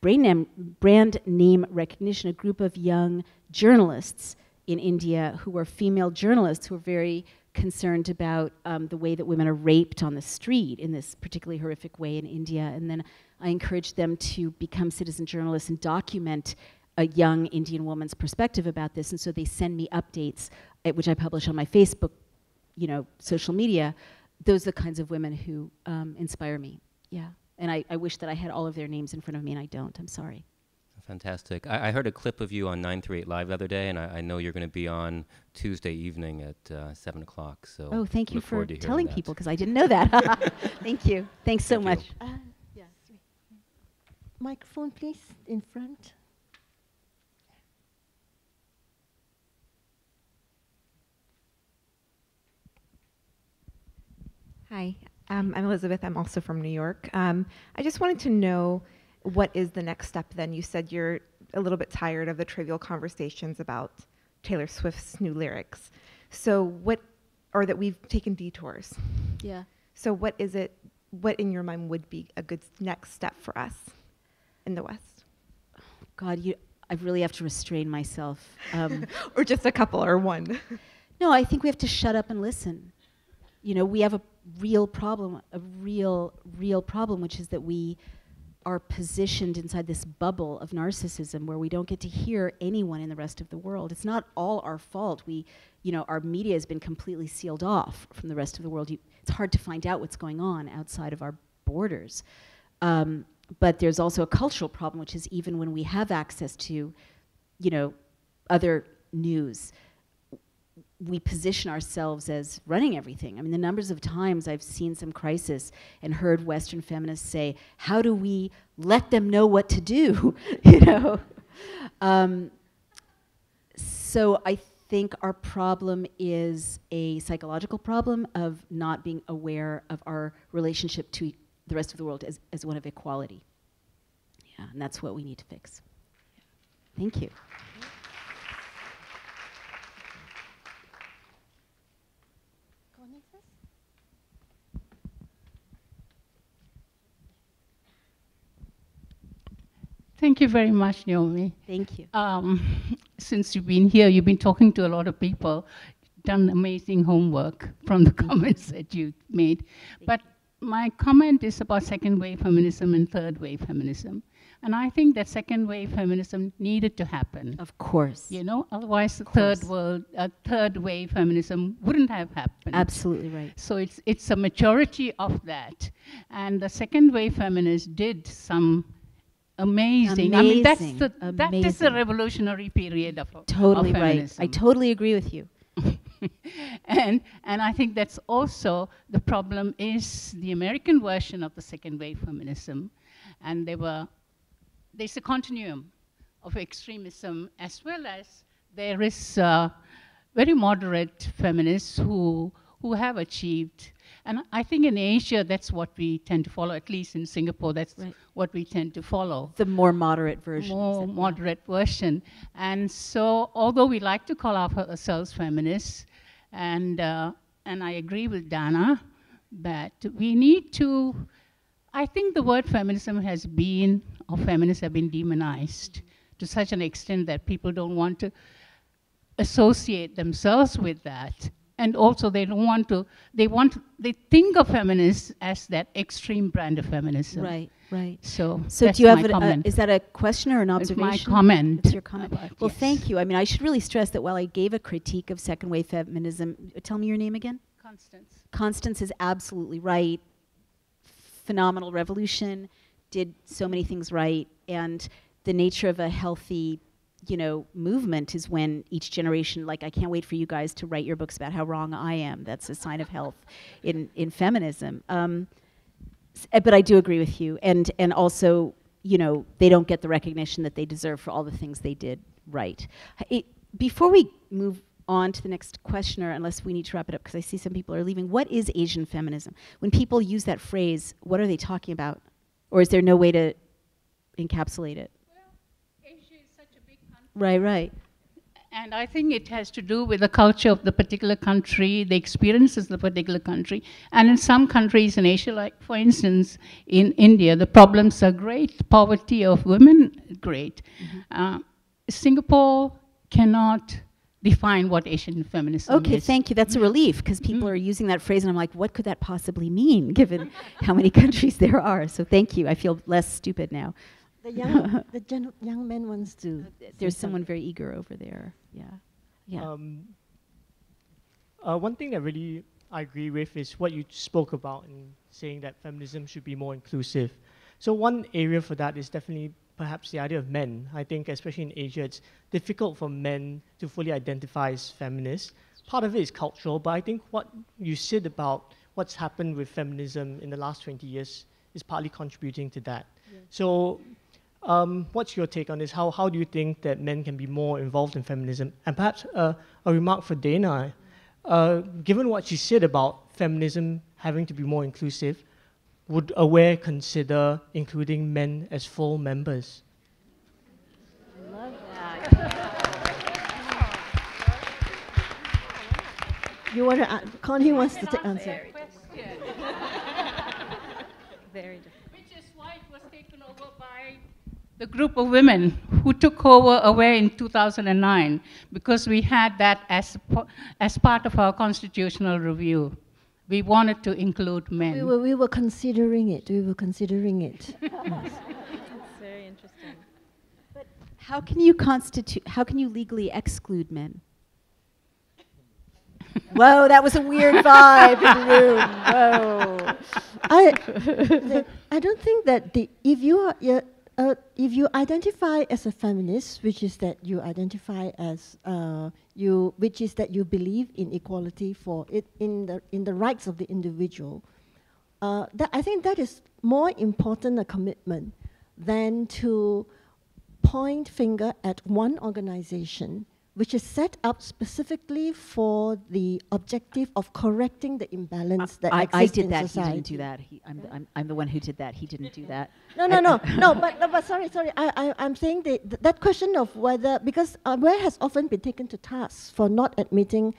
brand name, brand name recognition. A group of young journalists in India who were female journalists who were very concerned about um, the way that women are raped on the street in this particularly horrific way in India. And then I encouraged them to become citizen journalists and document a young Indian woman's perspective about this. And so they send me updates, uh, which I publish on my Facebook, you know, social media those are the kinds of women who um, inspire me. Yeah. And I, I wish that I had all of their names in front of me, and I don't. I'm sorry. Fantastic. I, I heard a clip of you on 938 Live the other day, and I, I know you're going to be on Tuesday evening at uh, 7 o'clock. So oh, thank you for telling people because I didn't know that. [LAUGHS] thank you. Thanks so thank much. Uh, yes. Microphone, please, in front. Hi, um, I'm Elizabeth. I'm also from New York. Um, I just wanted to know what is the next step then? You said you're a little bit tired of the trivial conversations about Taylor Swift's new lyrics. So, what, or that we've taken detours. Yeah. So, what is it, what in your mind would be a good next step for us in the West? God, you, I really have to restrain myself. Um, [LAUGHS] or just a couple or one. [LAUGHS] no, I think we have to shut up and listen. You know, we have a real problem, a real, real problem, which is that we are positioned inside this bubble of narcissism where we don't get to hear anyone in the rest of the world. It's not all our fault. We, you know, our media has been completely sealed off from the rest of the world. You, it's hard to find out what's going on outside of our borders. Um, but there's also a cultural problem, which is even when we have access to, you know, other news, we position ourselves as running everything. I mean, the numbers of times I've seen some crisis and heard Western feminists say, "How do we let them know what to do?" [LAUGHS] you know. Um, so I think our problem is a psychological problem of not being aware of our relationship to the rest of the world as, as one of equality. Yeah, and that's what we need to fix. Thank you. Thank you very much, Naomi. Thank you. Um, since you've been here, you've been talking to a lot of people, done amazing homework from the comments that you made. But my comment is about second wave feminism and third wave feminism. And I think that second wave feminism needed to happen. Of course. You know, otherwise the third world, uh, third wave feminism wouldn't have happened. Absolutely right. So it's it's a maturity of that, and the second wave feminists did some amazing. amazing. I mean, that's the amazing. that is the revolutionary period of totally of right. I totally agree with you. [LAUGHS] and and I think that's also the problem is the American version of the second wave feminism, and there were there's a continuum of extremism as well as there is uh, very moderate feminists who who have achieved and I think in Asia, that's what we tend to follow, at least in Singapore, that's right. what we tend to follow. The more moderate version. More moderate yeah. version. And so, although we like to call ourselves feminists, and, uh, and I agree with Dana that we need to, I think the word feminism has been, or feminists have been demonized to such an extent that people don't want to associate themselves with that and also they don't want to they want they think of feminists as that extreme brand of feminism. Right right. So so do you have a, is that a question or an observation it's my comment. It's your comment. Well yes. thank you. I mean i should really stress that while i gave a critique of second wave feminism tell me your name again. Constance. Constance is absolutely right. Phenomenal revolution did so many things right and the nature of a healthy you know, movement is when each generation, like, I can't wait for you guys to write your books about how wrong I am. That's a sign of health in, in feminism. Um, eh, but I do agree with you. And, and also, you know, they don't get the recognition that they deserve for all the things they did right. It, before we move on to the next questioner, unless we need to wrap it up, because I see some people are leaving, what is Asian feminism? When people use that phrase, what are they talking about? Or is there no way to encapsulate it? Right, right. And I think it has to do with the culture of the particular country, the experiences of the particular country. And in some countries in Asia, like for instance in India, the problems are great, poverty of women, great. Mm-hmm. Uh, Singapore cannot define what Asian feminism Okay, is. Okay, thank you. That's a mm-hmm. relief because people mm-hmm. are using that phrase, and I'm like, what could that possibly mean given [LAUGHS] how many countries there are? So thank you. I feel less stupid now. The young, [LAUGHS] the gen- young man wants to. There's someone very eager over there. Yeah. Yeah. Um, uh, one thing that really I agree with is what you spoke about in saying that feminism should be more inclusive. So one area for that is definitely perhaps the idea of men. I think especially in Asia, it's difficult for men to fully identify as feminists. Part of it is cultural, but I think what you said about what's happened with feminism in the last 20 years is partly contributing to that. So um, what's your take on this? How, how do you think that men can be more involved in feminism? And perhaps uh, a remark for Dana. Uh, given what she said about feminism having to be more inclusive, would Aware consider including men as full members? You want to? Uh, Connie wants to take answer. Very different. Which is why it was taken over by the group of women who took over Aware in 2009 because we had that as, as part of our constitutional review. We wanted to include men. We were, we were considering it. We were considering it. [LAUGHS] yes. It's very interesting. How can you constitute? How can you legally exclude men? Whoa, that was a weird vibe in the room. Whoa. [LAUGHS] I, the- I don't think that the if you are yeah, uh, if you identify as a feminist, which is that you identify as uh, you, which is that you believe in equality for it in the in the rights of the individual, uh, that I think that is more important a commitment than to point finger at one organization which is set up specifically for the objective of correcting the imbalance that I, exists I did in that. society. He didn't do that. He, I'm, the, I'm, I'm the one who did that. He didn't do that. No, no, no, [LAUGHS] no. But, no, but sorry, sorry. I, I, I'm saying that th- that question of whether because Aware has often been taken to task for not admitting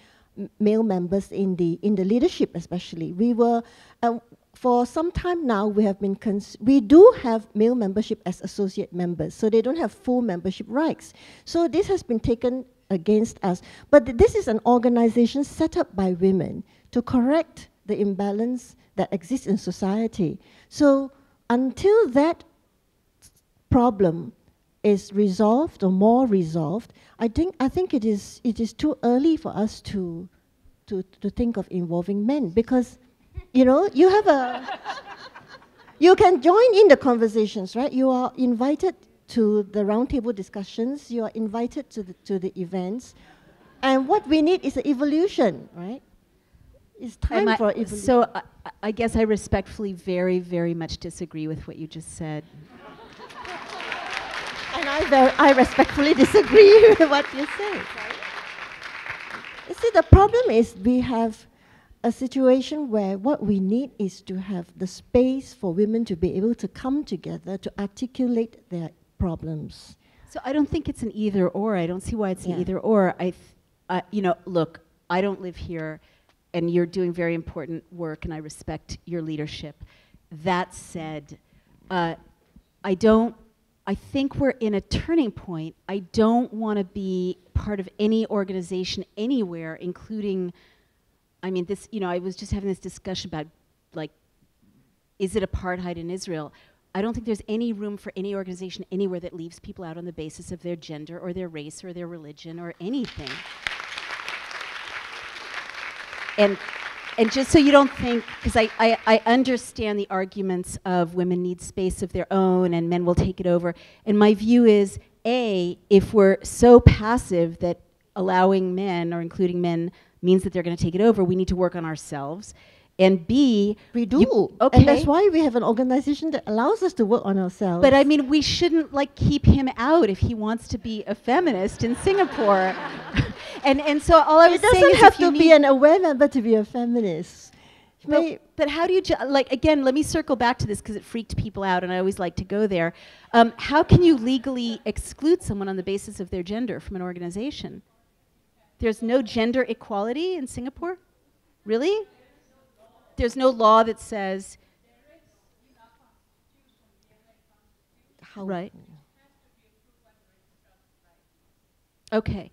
male members in the in the leadership, especially. We were. Uh, for some time now, we have been cons- we do have male membership as associate members, so they don't have full membership rights. So this has been taken against us. But th- this is an organization set up by women to correct the imbalance that exists in society. So until that problem is resolved or more resolved, I think I think it is it is too early for us to to to think of involving men because you know you have a [LAUGHS] you can join in the conversations, right? You are invited to the roundtable discussions. You are invited to the to the events, and what we need is an evolution, right? It's time I- for evolution. so I, I guess I respectfully very, very much disagree with what you just said. [LAUGHS] And I, I respectfully disagree [LAUGHS] with what you say. You see, the problem is we have a situation where what we need is to have the space for women to be able to come together to articulate their problems. So I don't think it's an either or. I don't see why it's Yeah. an either or. I, th- uh, you know, look, I don't live here, and you're doing very important work, and I respect your leadership. That said, uh, I don't. I think we're in a turning point. I don't want to be part of any organization anywhere, including. I mean, this. You know, I was just having this discussion about, like, is it apartheid in Israel? I don't think there's any room for any organization anywhere that leaves people out on the basis of their gender or their race or their religion or anything. And and just so you don't think, because I, I, I understand the arguments of women need space of their own and men will take it over. And my view is A, if we're so passive that allowing men or including men means that they're going to take it over, we need to work on ourselves. And B, We do. you- okay. And that's why we have an organization that allows us to work on ourselves. But I mean, we shouldn't like keep him out if he wants to be a feminist in Singapore. [LAUGHS] and and so all I was saying, it doesn't is have to be an Aware member to be a feminist. But, but how do you, ju- like, again, let me circle back to this because it freaked people out and I always like to go there. Um, how can you legally exclude someone on the basis of their gender from an organization? There's no gender equality in Singapore? Really? There's no law that says. How Right. Okay.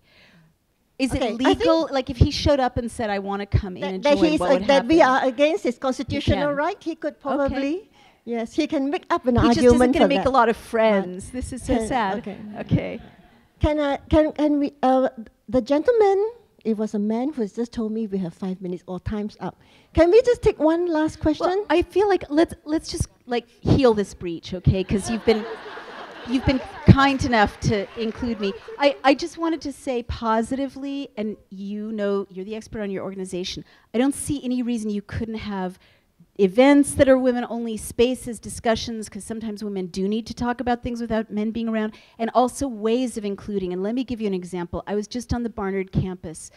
Is Okay, it legal? Like, if he showed up and said, "I want to come in that, and that join," he's what uh, that we are against his constitutional can. right, he could probably yes, he can make up an He just isn't going to make that. a lot of friends. This is so Can- sad. okay. Okay. Can I can can we uh, the gentleman? It was a man who just told me we have five minutes or time's up. Can we just take one last question? Well, I feel like let's let's just like heal this breach, okay? Because you've been you've been kind enough to include me. I, I just wanted to say positively, and you know you're the expert on your organization. I don't see any reason you couldn't have events that are women only spaces discussions because sometimes women do need to talk about things without men being around and also ways of including. And let me give you an example. I was just on the barnard campus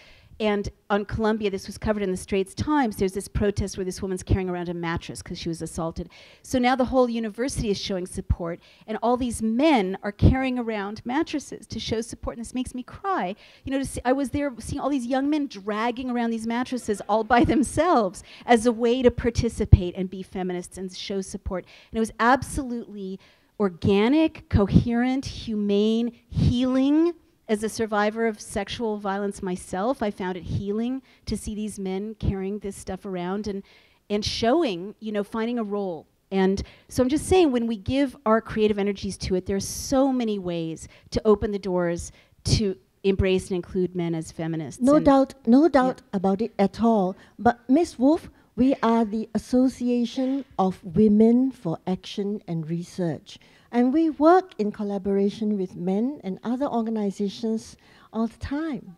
and on Columbia, this was covered in the Straits Times. There's this protest where this woman's carrying around a mattress because she was assaulted. So now the whole university is showing support, and all these men are carrying around mattresses to show support. And this makes me cry. You know, to see, I was there seeing all these young men dragging around these mattresses all by themselves as a way to participate and be feminists and show support. And it was absolutely organic, coherent, humane, healing as a survivor of sexual violence myself, I found it healing to see these men carrying this stuff around and, and showing, you know, finding a role. And so I'm just saying, when we give our creative energies to it, there's so many ways to open the doors to embrace and include men as feminists. No doubt, no doubt about it at all. But Miss Wolf, we are the Association of Women for Action and Research. And we work in collaboration with men and other organizations all the time.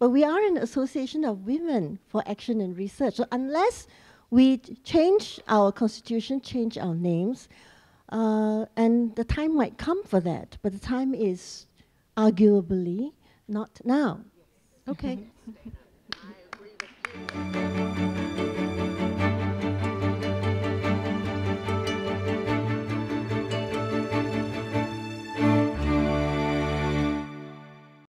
But we are an association of women for action and research. So unless we change our constitution, change our names, uh, and the time might come for that, but the time is arguably not now. Okay. [LAUGHS]